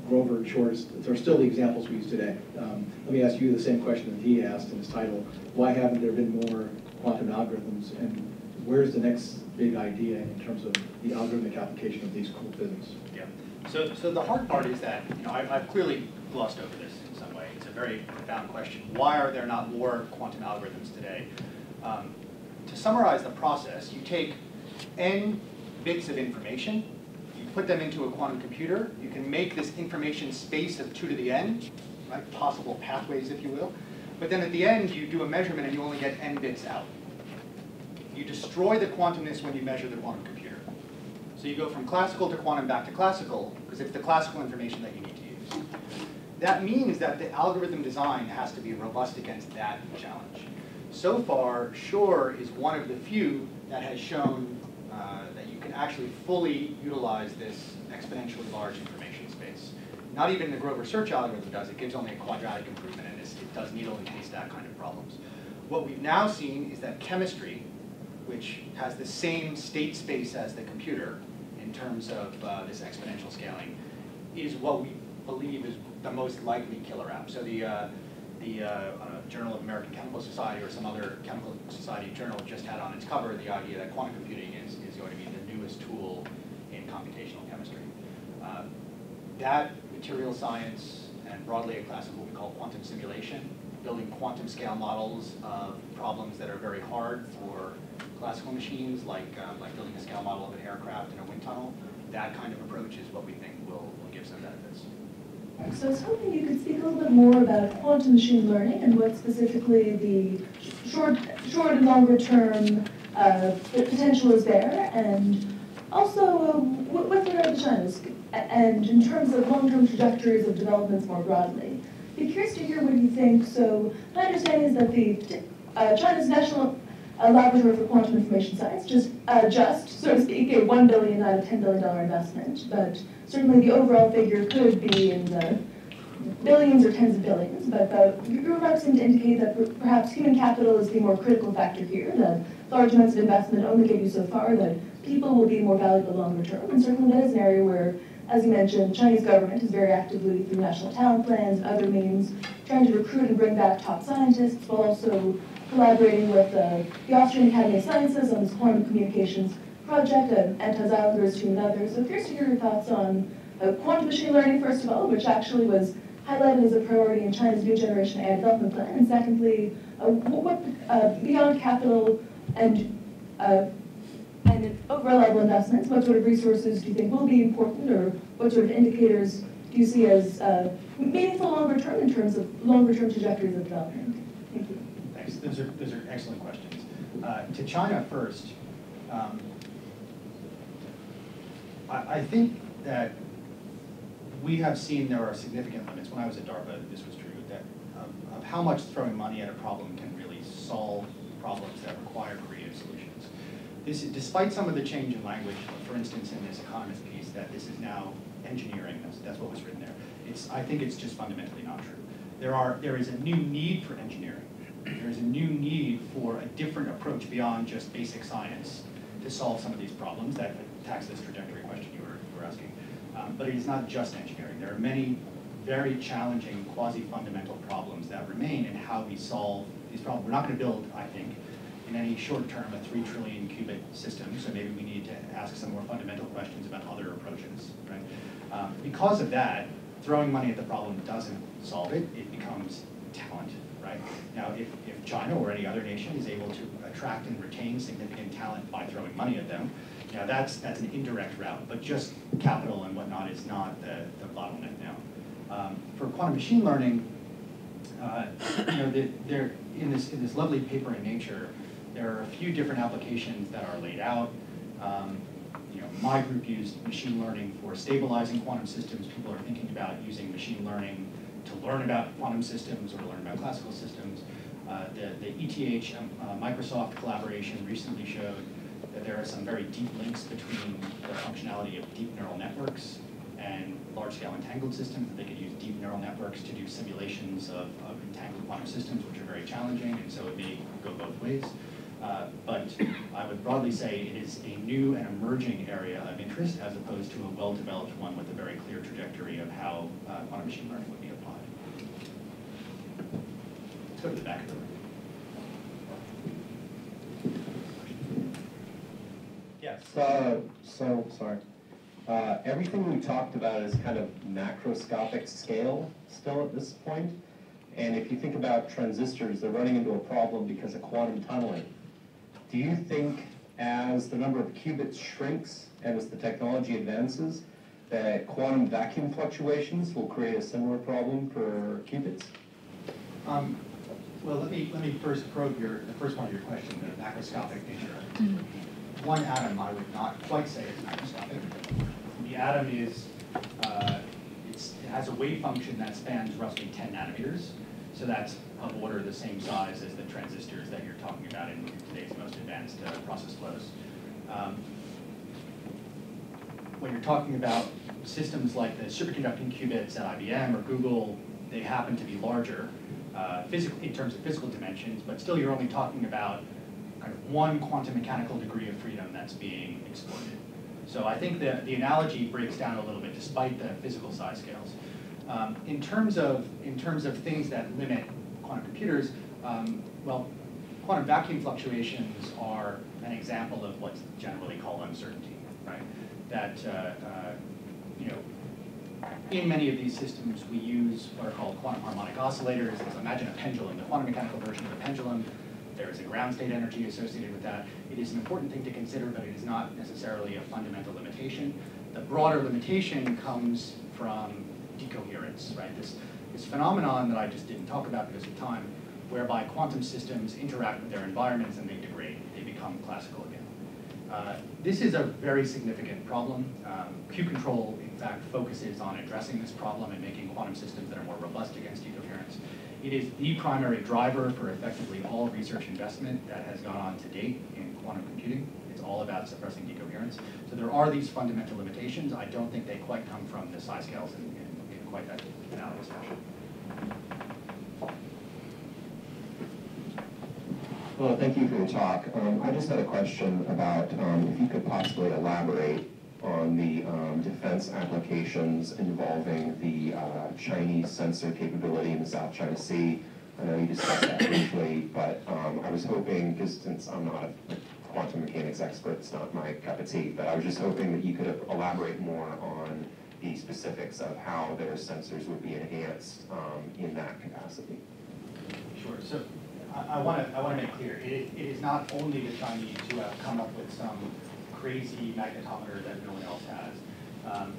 Speaker 5: Grover, Shor's, they're still the examples we use today. Um, Let me ask you the same question that he asked in his title. Why haven't there been more quantum algorithms? And where's the next big idea in terms of the algorithmic application of these cool physics?
Speaker 2: Yeah. So, so the hard part is that, you know, I- I've clearly glossed over this in some way. It's a very profound question. Why are there not more quantum algorithms today? Um, To summarize the process, you take n bits of information, you put them into a quantum computer, you can make this information space of two to the n, right, possible pathways, if you will. But then at the end, you do a measurement and you only get n bits out. You destroy the quantumness when you measure the quantum computer. So you go from classical to quantum back to classical, because it's the classical information that you need to use. That means that the algorithm design has to be robust against that challenge. So far, Shor is one of the few that has shown uh, that you can actually fully utilize this exponentially large information space. Not even the Grover search algorithm does, it gives only a quadratic improvement, and it does needle and haystack kind of problems. What we've now seen is that chemistry, which has the same state space as the computer in terms of uh, this exponential scaling, is what we believe is the most likely killer app. So the, uh, the uh, uh, Journal of American Chemical Society or some other chemical society journal just had on its cover the idea that quantum computing is, is going to be the newest tool in computational chemistry. Uh, That material science and broadly a class of what we call quantum simulation, building quantum scale models of problems that are very hard for classical machines, like, uh, like building a scale model of an aircraft in a wind tunnel, that kind of approach is what we think will, will give some benefits.
Speaker 6: So I was hoping you could speak a little bit more about quantum machine learning and what specifically the short, short and longer term uh, potential is there, and also um, what, what there are the China's, and in terms of long-term trajectories of developments more broadly. I'd be curious to hear what you think. So my understanding is that the uh, China's National uh, Laboratory for Quantum Information Science just uh, just so to speak a 1 billion out of ten billion dollar investment, but certainly the overall figure could be in the billions or tens of billions. But the your remarks seem to indicate that perhaps human capital is the more critical factor here. That large amounts of investment only get you so far. That people will be more valuable longer term, and certainly that is an area where as you mentioned, the Chinese government is very actively through national talent plans other means trying to recruit and bring back top scientists while also collaborating with uh, the Austrian Academy of Sciences on this quantum communications project and Anton Zeilinger's team and others. So curious to hear your thoughts on uh, quantum machine learning, first of all, which actually was highlighted as a priority in China's New Generation AI Development Plan, and secondly, uh, what, uh, beyond capital and uh, and level investments, what sort of resources do you think will be important, or what sort of indicators do you see as uh, meaningful longer term in terms of longer term trajectories of development?
Speaker 2: Those are, those are excellent questions. Uh, To China first, um, I, I think that we have seen there are significant limits. When I was at DARPA, this was true, that of, of how much throwing money at a problem can really solve problems that require creative solutions. This, is- despite some of the change in language, for instance, in this economist piece, that this is now engineering, that's, that's what was written there. It's, I think it's just fundamentally not true. There are, there is a new need for engineering. There is a new need for a different approach beyond just basic science to solve some of these problems that attacks this trajectory question you were, you were asking. Um, but it is not just engineering. There are many very challenging quasi-fundamental problems that remain in how we solve these problems. We're not going to build, I think, in any short term, a three trillion qubit system, so maybe we need to ask some more fundamental questions about other approaches, right? Um, because of that, throwing money at the problem doesn't solve it, it becomes talent, right? Now, if, if China or any other nation is able to attract and retain significant talent by throwing money at them, now that's, that's an indirect route, but just capital and whatnot is not the, the bottleneck now. Um, for quantum machine learning, uh, you know, the- there, in this, in this lovely paper in Nature, there are a few different applications that are laid out. Um, You know, my group used machine learning for stabilizing quantum systems. People are thinking about using machine learning learn about quantum systems or learn about classical systems. Uh, The, the ETH um, uh, Microsoft collaboration recently showed that there are some very deep links between the functionality of deep neural networks and large-scale entangled systems, that they could use deep neural networks to do simulations of, of entangled quantum systems, which are very challenging, and so it may go both ways. Uh, but I would broadly say it is a new and emerging area of interest as opposed to a well-developed one with a very clear trajectory of how uh, quantum machine learning would be applied. Let's go to the back of the room. Yes.
Speaker 7: Uh, so, sorry. Uh, everything we talked about is kind of macroscopic scale still at this point. And if you think about transistors, they're running into a problem because of quantum tunneling. Do you think as the number of qubits shrinks and as the technology advances, that quantum vacuum fluctuations will create a similar problem for qubits?
Speaker 2: Um, Well, let me, let me first probe your, the first part of your question, the macroscopic nature it. One atom, I would not quite say is macroscopic. The atom is, uh, it's, it has a wave function that spans roughly 10 nanometers. So that's of order the same size as the transistors that you're talking about in today's most advanced uh, process flows. Um, when you're talking about systems like the superconducting qubits at IBM or Google, they happen to be larger uh, physical, in terms of physical dimensions, but still you're only talking about kind of one quantum mechanical degree of freedom that's being exploited. So I think the, the analogy breaks down a little bit despite the physical size scales. Um, in, terms of, in terms of things that limit quantum computers, um, well, quantum vacuum fluctuations are an example of what's generally called uncertainty, right? That, uh, uh, in many of these systems, we use what are called quantum harmonic oscillators. Imagine a pendulum, the quantum mechanical version of a pendulum. There is a ground state energy associated with that. It is an important thing to consider, but it is not necessarily a fundamental limitation. The broader limitation comes from decoherence, right? This, this phenomenon that I just didn't talk about because of time, whereby quantum systems interact with their environments and they degrade. They become classical again. Uh, this is a very significant problem. Um, Q-CTRL, fact, focuses on addressing this problem and making quantum systems that are more robust against decoherence. It is the primary driver for effectively all research investment that has gone on to date in quantum computing. It's all about suppressing decoherence. So there are these fundamental limitations. I don't think they quite come from the size scales in, in, in quite that analogous fashion.
Speaker 7: Well, thank you for your talk. Um, I just had a question about um, if you could possibly elaborate on the um, defense applications involving the uh, Chinese sensor capability in the South China Sea. I know you discussed that briefly, but um, I was hoping, because since I'm not a quantum mechanics expert, it's not my cup of tea, but I was just hoping that you could elaborate more on the specifics of how their sensors would be enhanced um, in that capacity.
Speaker 2: Sure. So I want to I want to make clear, it, it is not only the Chinese who have come up with some crazy magnetometer that no one else has. Um,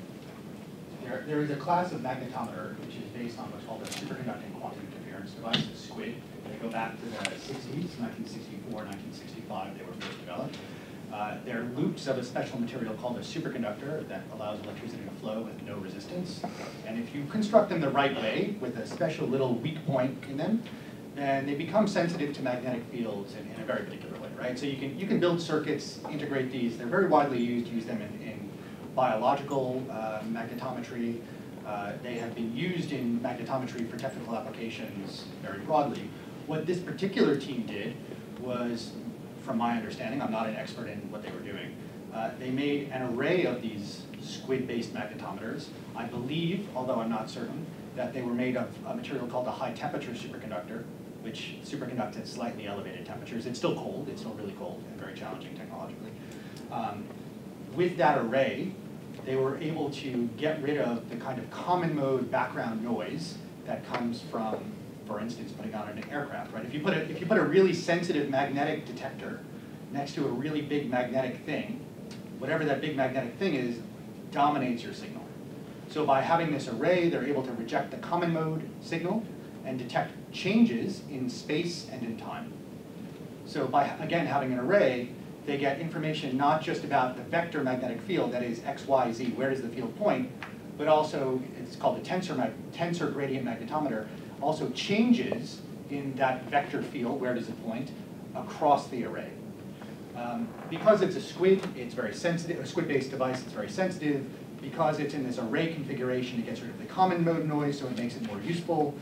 Speaker 2: there, there is a class of magnetometer which is based on what's called a superconducting quantum interference device, a SQUID. They go back to the 60s, 1964, 1965, they were first developed. Uh, they're loops of a special material called a superconductor that allows electricity to flow with no resistance. And if you construct them the right way, with a special little weak point in them, then they become sensitive to magnetic fields in, in, a very particular way, right? So you can, you can build circuits, integrate these. They're very widely used, use them in, in biological uh, magnetometry. Uh, they have been used in magnetometry for technical applications very broadly. What this particular team did was, from my understanding, I'm not an expert in what they were doing, uh, they made an array of these squid-based magnetometers. I believe, although I'm not certain, that they were made of a material called a high temperature superconductor, which superconducts at slightly elevated temperatures. It's still cold, it's still really cold and very challenging technologically. Um, with that array, they were able to get rid of the kind of common mode background noise that comes from, for instance, putting on an aircraft, right? If you put a, if you put a really sensitive magnetic detector next to a really big magnetic thing, whatever that big magnetic thing is, dominates your signal. So by having this array, they're able to reject the common mode signal and detect changes in space and in time. So by, again, having an array, they get information not just about the vector magnetic field, that is x, y, z, where does the field point, but also, it's called a tensor, tensor gradient magnetometer, also changes in that vector field, where does it point, across the array. Um, because it's a squid, it's very sensitive, a squid-based device, it's very sensitive, because it's in this array configuration, it gets rid of the common mode noise, so it makes it more useful.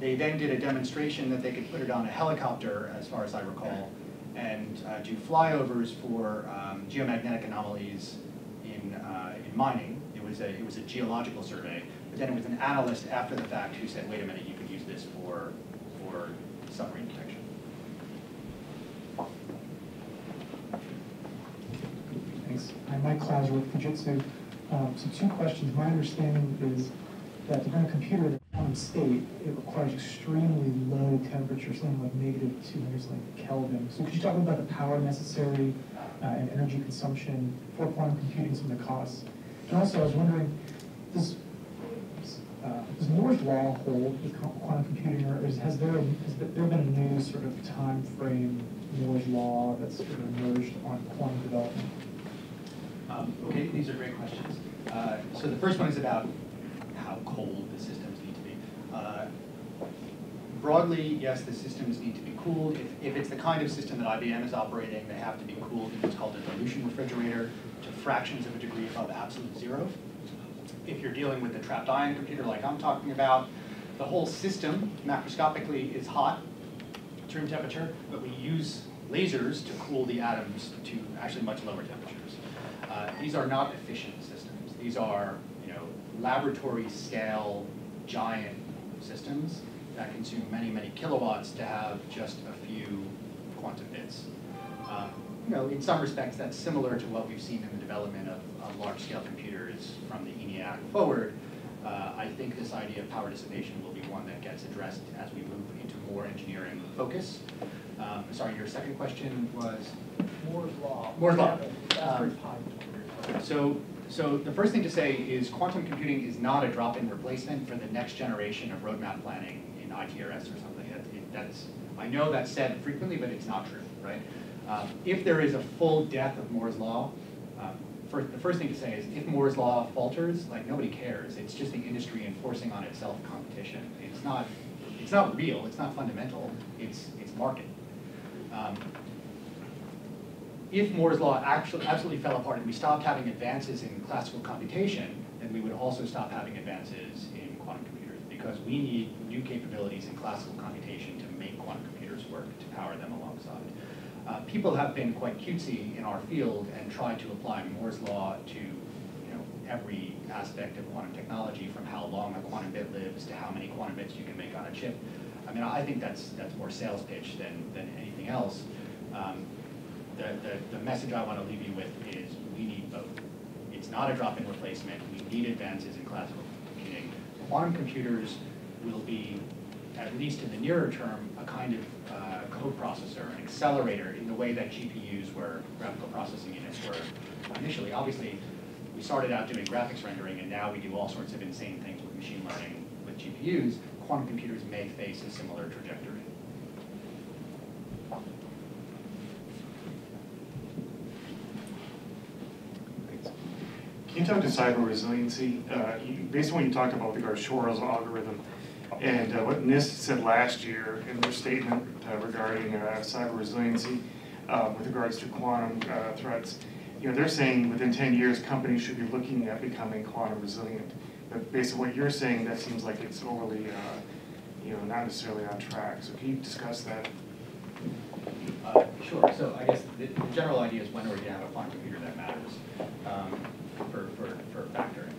Speaker 2: They then did a demonstration that they could put it on a helicopter, as far as I recall, and uh, do flyovers for um, geomagnetic anomalies in, uh, in mining. It was a, it was a geological survey, but then it was an analyst after the fact who said, wait a minute, you could use this for, for submarine detection.
Speaker 8: Thanks. I'm Mike Clauser with Fujitsu. Um, so two questions. My understanding is that to run a computer quantum state, it requires extremely low temperature, something like negative 200 like Kelvin. So could you talk about the power necessary uh, and energy consumption for quantum computing, some of the costs? And also, I was wondering, does uh, does Moore's law hold with quantum computing, or is, has there has there been a new sort of time frame Moore's law that's sort of emerged on quantum development?
Speaker 2: Um, Okay, these are great questions. Uh, So the first one is about how cold the be. Uh, Broadly, yes, the systems need to be cooled. If, if it's the kind of system that IBM is operating, they have to be cooled in what's called a dilution refrigerator to fractions of a degree above absolute zero. If you're dealing with a trapped ion computer like I'm talking about, the whole system macroscopically is hot room temperature, but we use lasers to cool the atoms to actually much lower temperatures. Uh, These are not efficient systems. These are, you know, laboratory scale giant systems that consume many, many kilowatts to have just a few quantum bits. Um, You know, in some respects, that's similar to what we've seen in the development of, of large-scale computers from the ENIAC forward. Uh, I think this idea of power dissipation will be one that gets addressed as we move into more engineering focus. Um, Sorry, your second question was?
Speaker 9: Moore's law.
Speaker 2: Moore's law. Um, So, so the first thing to say is quantum computing is not a drop-in replacement for the next generation of roadmap planning in ITRS or something. That- That's, I know that's said frequently, but it's not true, right? Um, If there is a full death of Moore's law, um, the first thing to say is if Moore's law falters, like, nobody cares. It's just the industry enforcing on itself competition. It's not, it's not real, it's not fundamental, it's, it's market. Um, if Moore's law actually absolutely fell apart and we stopped having advances in classical computation, then we would also stop having advances in quantum computers because we need new capabilities in classical computation to make quantum computers work, to power them alongside. Uh, people have been quite cutesy in our field and tried to apply Moore's law to you know, every aspect of quantum technology, from how long a quantum bit lives to how many quantum bits you can make on a chip. I mean, I think that's, that's more sales pitch than, than anything else. Um, the, the, the message I want to leave you with is we need both. It's not a drop-in replacement. We need advances in classical computing. Quantum computers will be, at least in the nearer term, a kind of uh, co-processor, an accelerator in the way that GPUs were, graphical processing units were initially. Obviously, we started out doing graphics rendering, and now we do all sorts of insane things with machine learning with GPUs. Quantum computers may face a similar trajectory.
Speaker 10: Can you talk to cyber resiliency? Uh, Based on what you talked about with regard to Shor's algorithm, and uh, what NIST said last year in their statement uh, regarding uh, cyber resiliency uh, with regards to quantum uh, threats, you know, they're saying within 10 years, companies should be looking at becoming quantum resilient. But based on what you're saying, that seems like it's overly, uh, you know, not necessarily on track. So can you discuss that?
Speaker 2: Sure, so I guess the the general idea is when are we gonna have a quantum computer that matters um, for, for, for factoring.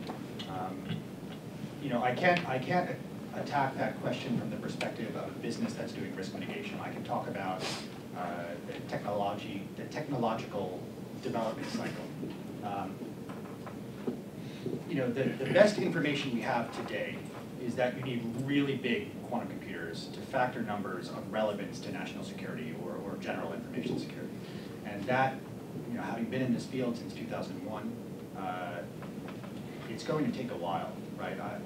Speaker 2: Um, You know, I can't, I can't attack that question from the perspective of a business that's doing risk mitigation. I can talk about uh, the technology, the technological development cycle. Um, you know, the, the best information we have today is that you need really big quantum computers to factor numbers of relevance to national security or, or general information security. And that, you know, having been in this field since 2001, uh, it's going to take a while, right? I-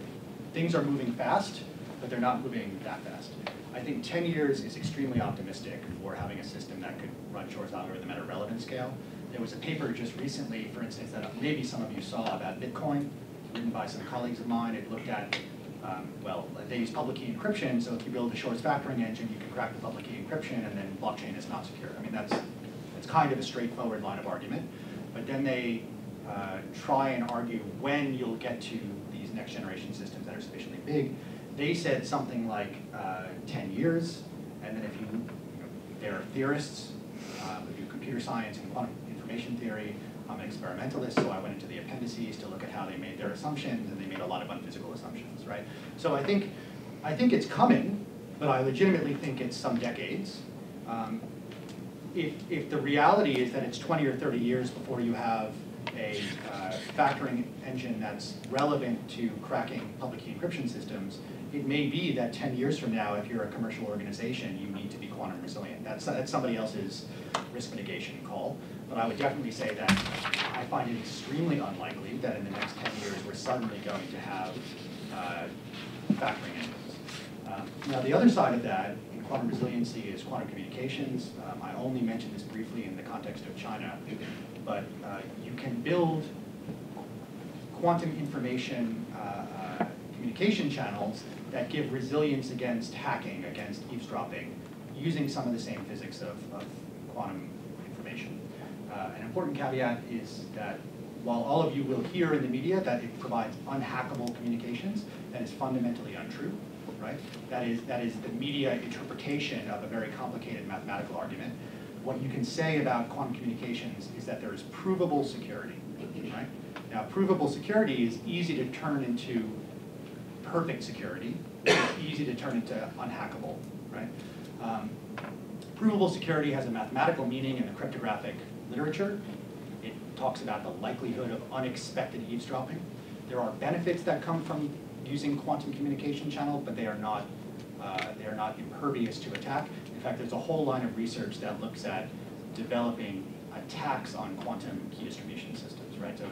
Speaker 2: Things are moving fast, but they're not moving that fast. I think 10 years is extremely optimistic for having a system that could run Shor's algorithm at a relevant scale. There was a paper just recently, for instance, that maybe some of you saw about Bitcoin, written by some colleagues of mine. It looked at, um, well, they use public key encryption, so if you build a Shor's factoring engine, you can crack the public key encryption, and then blockchain is not secure. I mean, that's, that's kind of a straightforward line of argument. But then they uh, try and argue when you'll get to these next generation systems that are sufficiently big. They said something like uh, 10 years, and then if you, you know, there are theorists uh, who do computer science and quantum information theory. I'm an experimentalist, so I went into the appendices to look at how they made their assumptions, and they made a lot of unphysical assumptions, right? So I think, I think it's coming, but I legitimately think it's some decades. Um, if, if the reality is that it's 20 or 30 years before you have a uh, factoring engine that's relevant to cracking public key encryption systems, it may be that 10 years from now, if you're a commercial organization, you need to be quantum resilient. That's, that's somebody else's risk mitigation call. But I would definitely say that I find it extremely unlikely that in the next 10 years, we're suddenly going to have uh, factoring engines. Um, Now, the other side of that in quantum resiliency is quantum communications. Um, I only mentioned this briefly in the context of China, but uh, you can build quantum information uh, uh, communication channels that give resilience against hacking, against eavesdropping, using some of the same physics of, of quantum information. Uh, an important caveat is that while all of you will hear in the media that it provides unhackable communications, that is fundamentally untrue, right? That is, that is the media interpretation of a very complicated mathematical argument. What you can say about quantum communications is that there is provable security, right? Now, provable security is easy to turn into perfect security. It's easy to turn into unhackable, right? Um, provable security has a mathematical meaning in the cryptographic literature. It talks about the likelihood of unexpected eavesdropping. There are benefits that come from using quantum communication channel, but they are not uh, they are not impervious to attack. In fact, there's a whole line of research that looks at developing attacks on quantum key distribution systems, right? So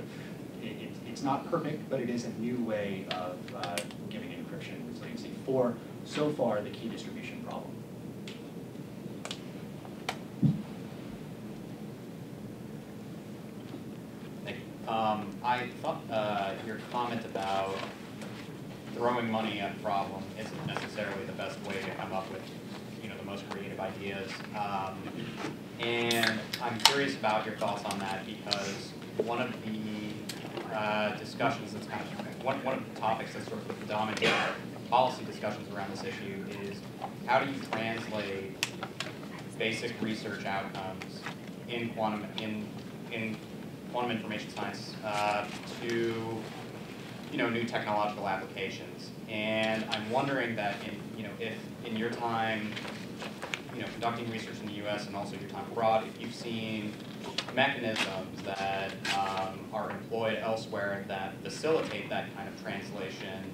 Speaker 2: it, it, it's not perfect, but it is a new way of uh, giving encryption resiliency for, so far, the key distribution problem.
Speaker 11: Thank you. Um, I thought uh, your comment about throwing money at a problem isn't necessarily the best way to come up with, most creative ideas. Um, and I'm curious about your thoughts on that because one of the uh, discussions that's kind of one, one of the topics that's sort of dominating policy discussions around this issue is how do you translate basic research outcomes in quantum in in quantum information science uh, to you know new technological applications. And I'm wondering that in you know if in your time you know conducting research in the U.S. and also your time abroad, if you've seen mechanisms that um, are employed elsewhere that facilitate that kind of translation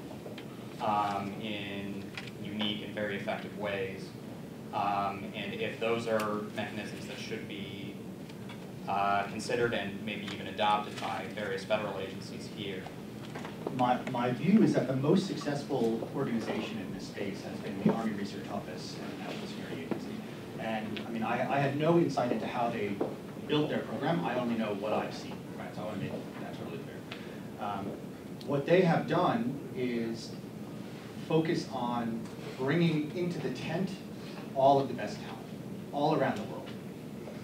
Speaker 11: um, in unique and very effective ways. Um, and if those are mechanisms that should be uh, considered and maybe even adopted by various federal agencies here.
Speaker 2: My, my view is that the most successful organization in this space has been the Army Research Office and the National Security Agency. And I mean, I, I had no insight into how they built their program. I only know what I've seen, right? So I want to make that totally clear. Um, what they have done is focus on bringing into the tent all of the best talent, all around the world.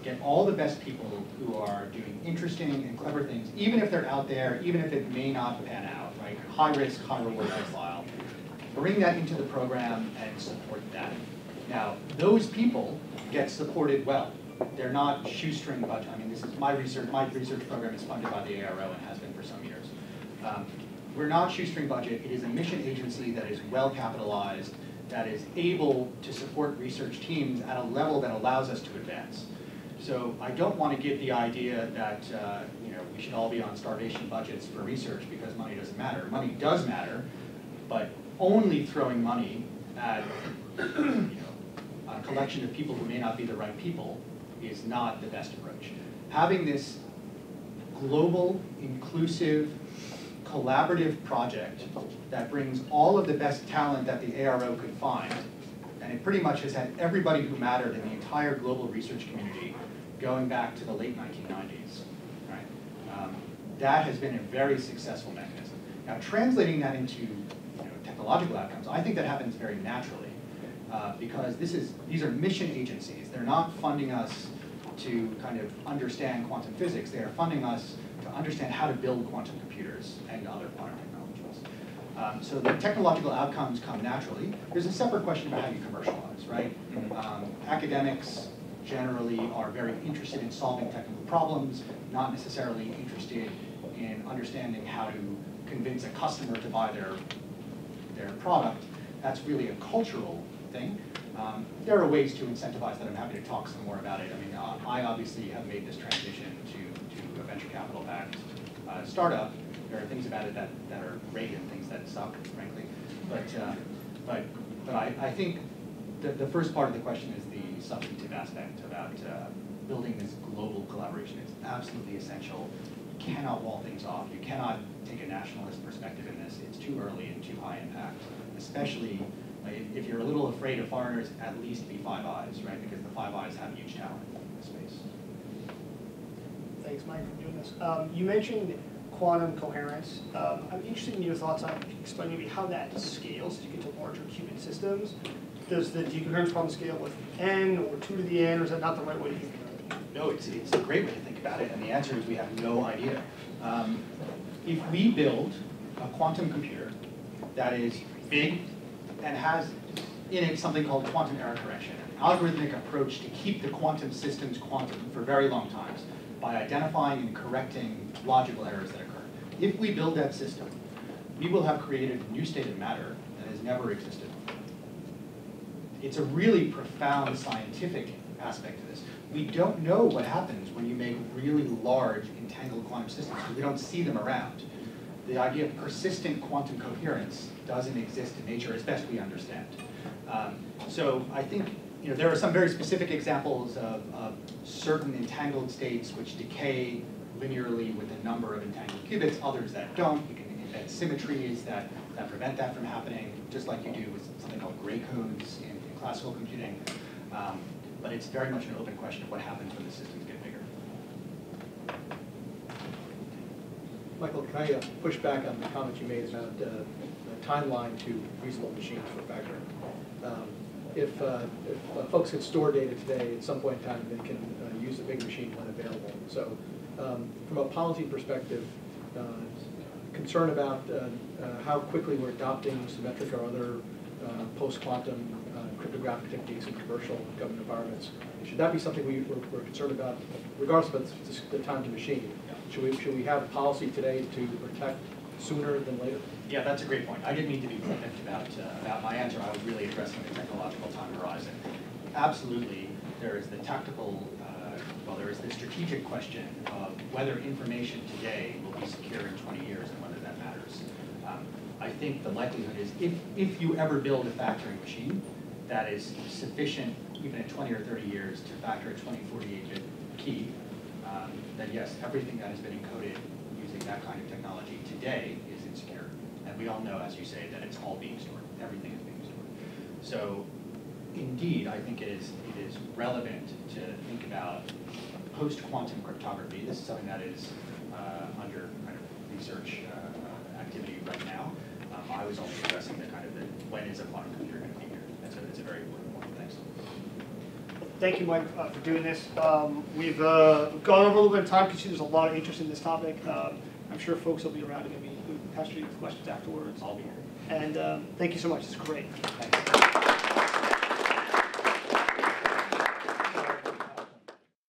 Speaker 2: Get all the best people who are doing interesting and clever things, even if they're out there, even if it may not pan out, High risk, high reward profile. Bring that into the program and support that. Now, those people get supported well. They're not shoestring budget. I mean, this is my research. My research program is funded by the ARO and has been for some years. Um, we're not shoestring budget. It is a mission agency that is well capitalized, that is able to support research teams at a level that allows us to advance. So I don't want to give the idea that uh, should all be on starvation budgets for research because money doesn't matter. Money does matter, but only throwing money at you know, a collection of people who may not be the right people is not the best approach. Having this global, inclusive, collaborative project that brings all of the best talent that the ARO could find, and it pretty much has had everybody who mattered in the entire global research community going back to the late 1990s. That has been a very successful mechanism. Now, translating that into you know, technological outcomes, I think that happens very naturally uh, because this is these are mission agencies. They're not funding us to kind of understand quantum physics. They are funding us to understand how to build quantum computers and other quantum technologies. Um, so the technological outcomes come naturally. There's a separate question about how you commercialize, right? Um, academics generally are very interested in solving technical problems, not necessarily interested in understanding how to convince a customer to buy their, their product. That's really a cultural thing. Um, there are ways to incentivize that. I'm happy to talk some more about it. I mean, uh, I obviously have made this transition to, to a venture capital backed uh, startup. There are things about it that, that are great and things that suck, frankly. But, uh, but, but I, I think the, the first part of the question is the substantive aspect about uh, building this global collaboration. It's absolutely essential. Cannot wall things off. You cannot take a nationalist perspective in this. It's too early and too high impact, especially like, if- you're a little afraid of foreigners, at least be Five Eyes, right? Because the Five Eyes have huge talent in this space.
Speaker 1: Thanks, Mike, for doing this. Um, you mentioned quantum coherence. Um, I'm interested in your thoughts on explaining maybe how that scales as you get to larger qubit systems. Does the decoherence problem scale with n or two to the n, or is that not the right way to think?
Speaker 2: No, it's, it's a great way to think about it, and the answer is we have no idea. Um, if we build a quantum computer that is big and has in it something called quantum error correction, an algorithmic approach to keep the quantum systems quantum for very long times by identifying and correcting logical errors that occur. If we build that system, we will have created a new state of matter that has never existed it's a really profound scientific aspect to this. We don't know what happens when you make really large entangled quantum systems, because we don't see them around. The idea of persistent quantum coherence doesn't exist in nature, as best we understand. Um, so I think you know, there are some very specific examples of, of certain entangled states which decay linearly with a number of entangled qubits, others that don't. You can embed symmetries that, that prevent that from happening, just like you do with something called gray codes in, in classical computing. Um, but it's very much an open question of what happens when the systems get bigger.
Speaker 5: Michael, can I uh, push back on the comment you made about uh, the timeline to reasonable machines for factoring? Um, If, uh, if uh, folks can store data today, at some point in time, they can uh, use a big machine when available. So um, from a policy perspective, uh, concern about how quickly we're adopting symmetric or other post-quantum cryptographic techniques in commercial and government environments. Should that be something we, we're, we're concerned about, regardless of the- the time to machine? Should we, should we have policy today to protect sooner than later?
Speaker 2: Yeah, that's a great point. I didn't mean to be flippant about, uh, about my answer. I was really addressing the technological time horizon. Absolutely, there is the tactical, uh, well, there is the strategic question of whether information today will be secure in 20 years and whether that matters. Um, I think the likelihood is if, if you ever build a factoring machine that is sufficient, even in 20 or 30 years, to factor a 2048-bit key, um, then yes, everything that has been encoded using that kind of technology today is insecure. And we all know, as you say, that it's all being stored. Everything is being stored. So indeed, I think it is, it is relevant to think about post-quantum cryptography. This is something that is uh, under kind of research uh, activity right now. Um, I was only addressing the kind of the, when is a quantum computer very important point. Thanks.
Speaker 1: Thank you, Mike, uh, for doing this. Um, We've uh, gone over a little bit of time because there's a lot of interest in this topic. Um, I'm sure folks will be around and maybe pester you with questions afterwards.
Speaker 2: I'll be here.
Speaker 1: And um, thank you so much, it's great.
Speaker 2: Thanks.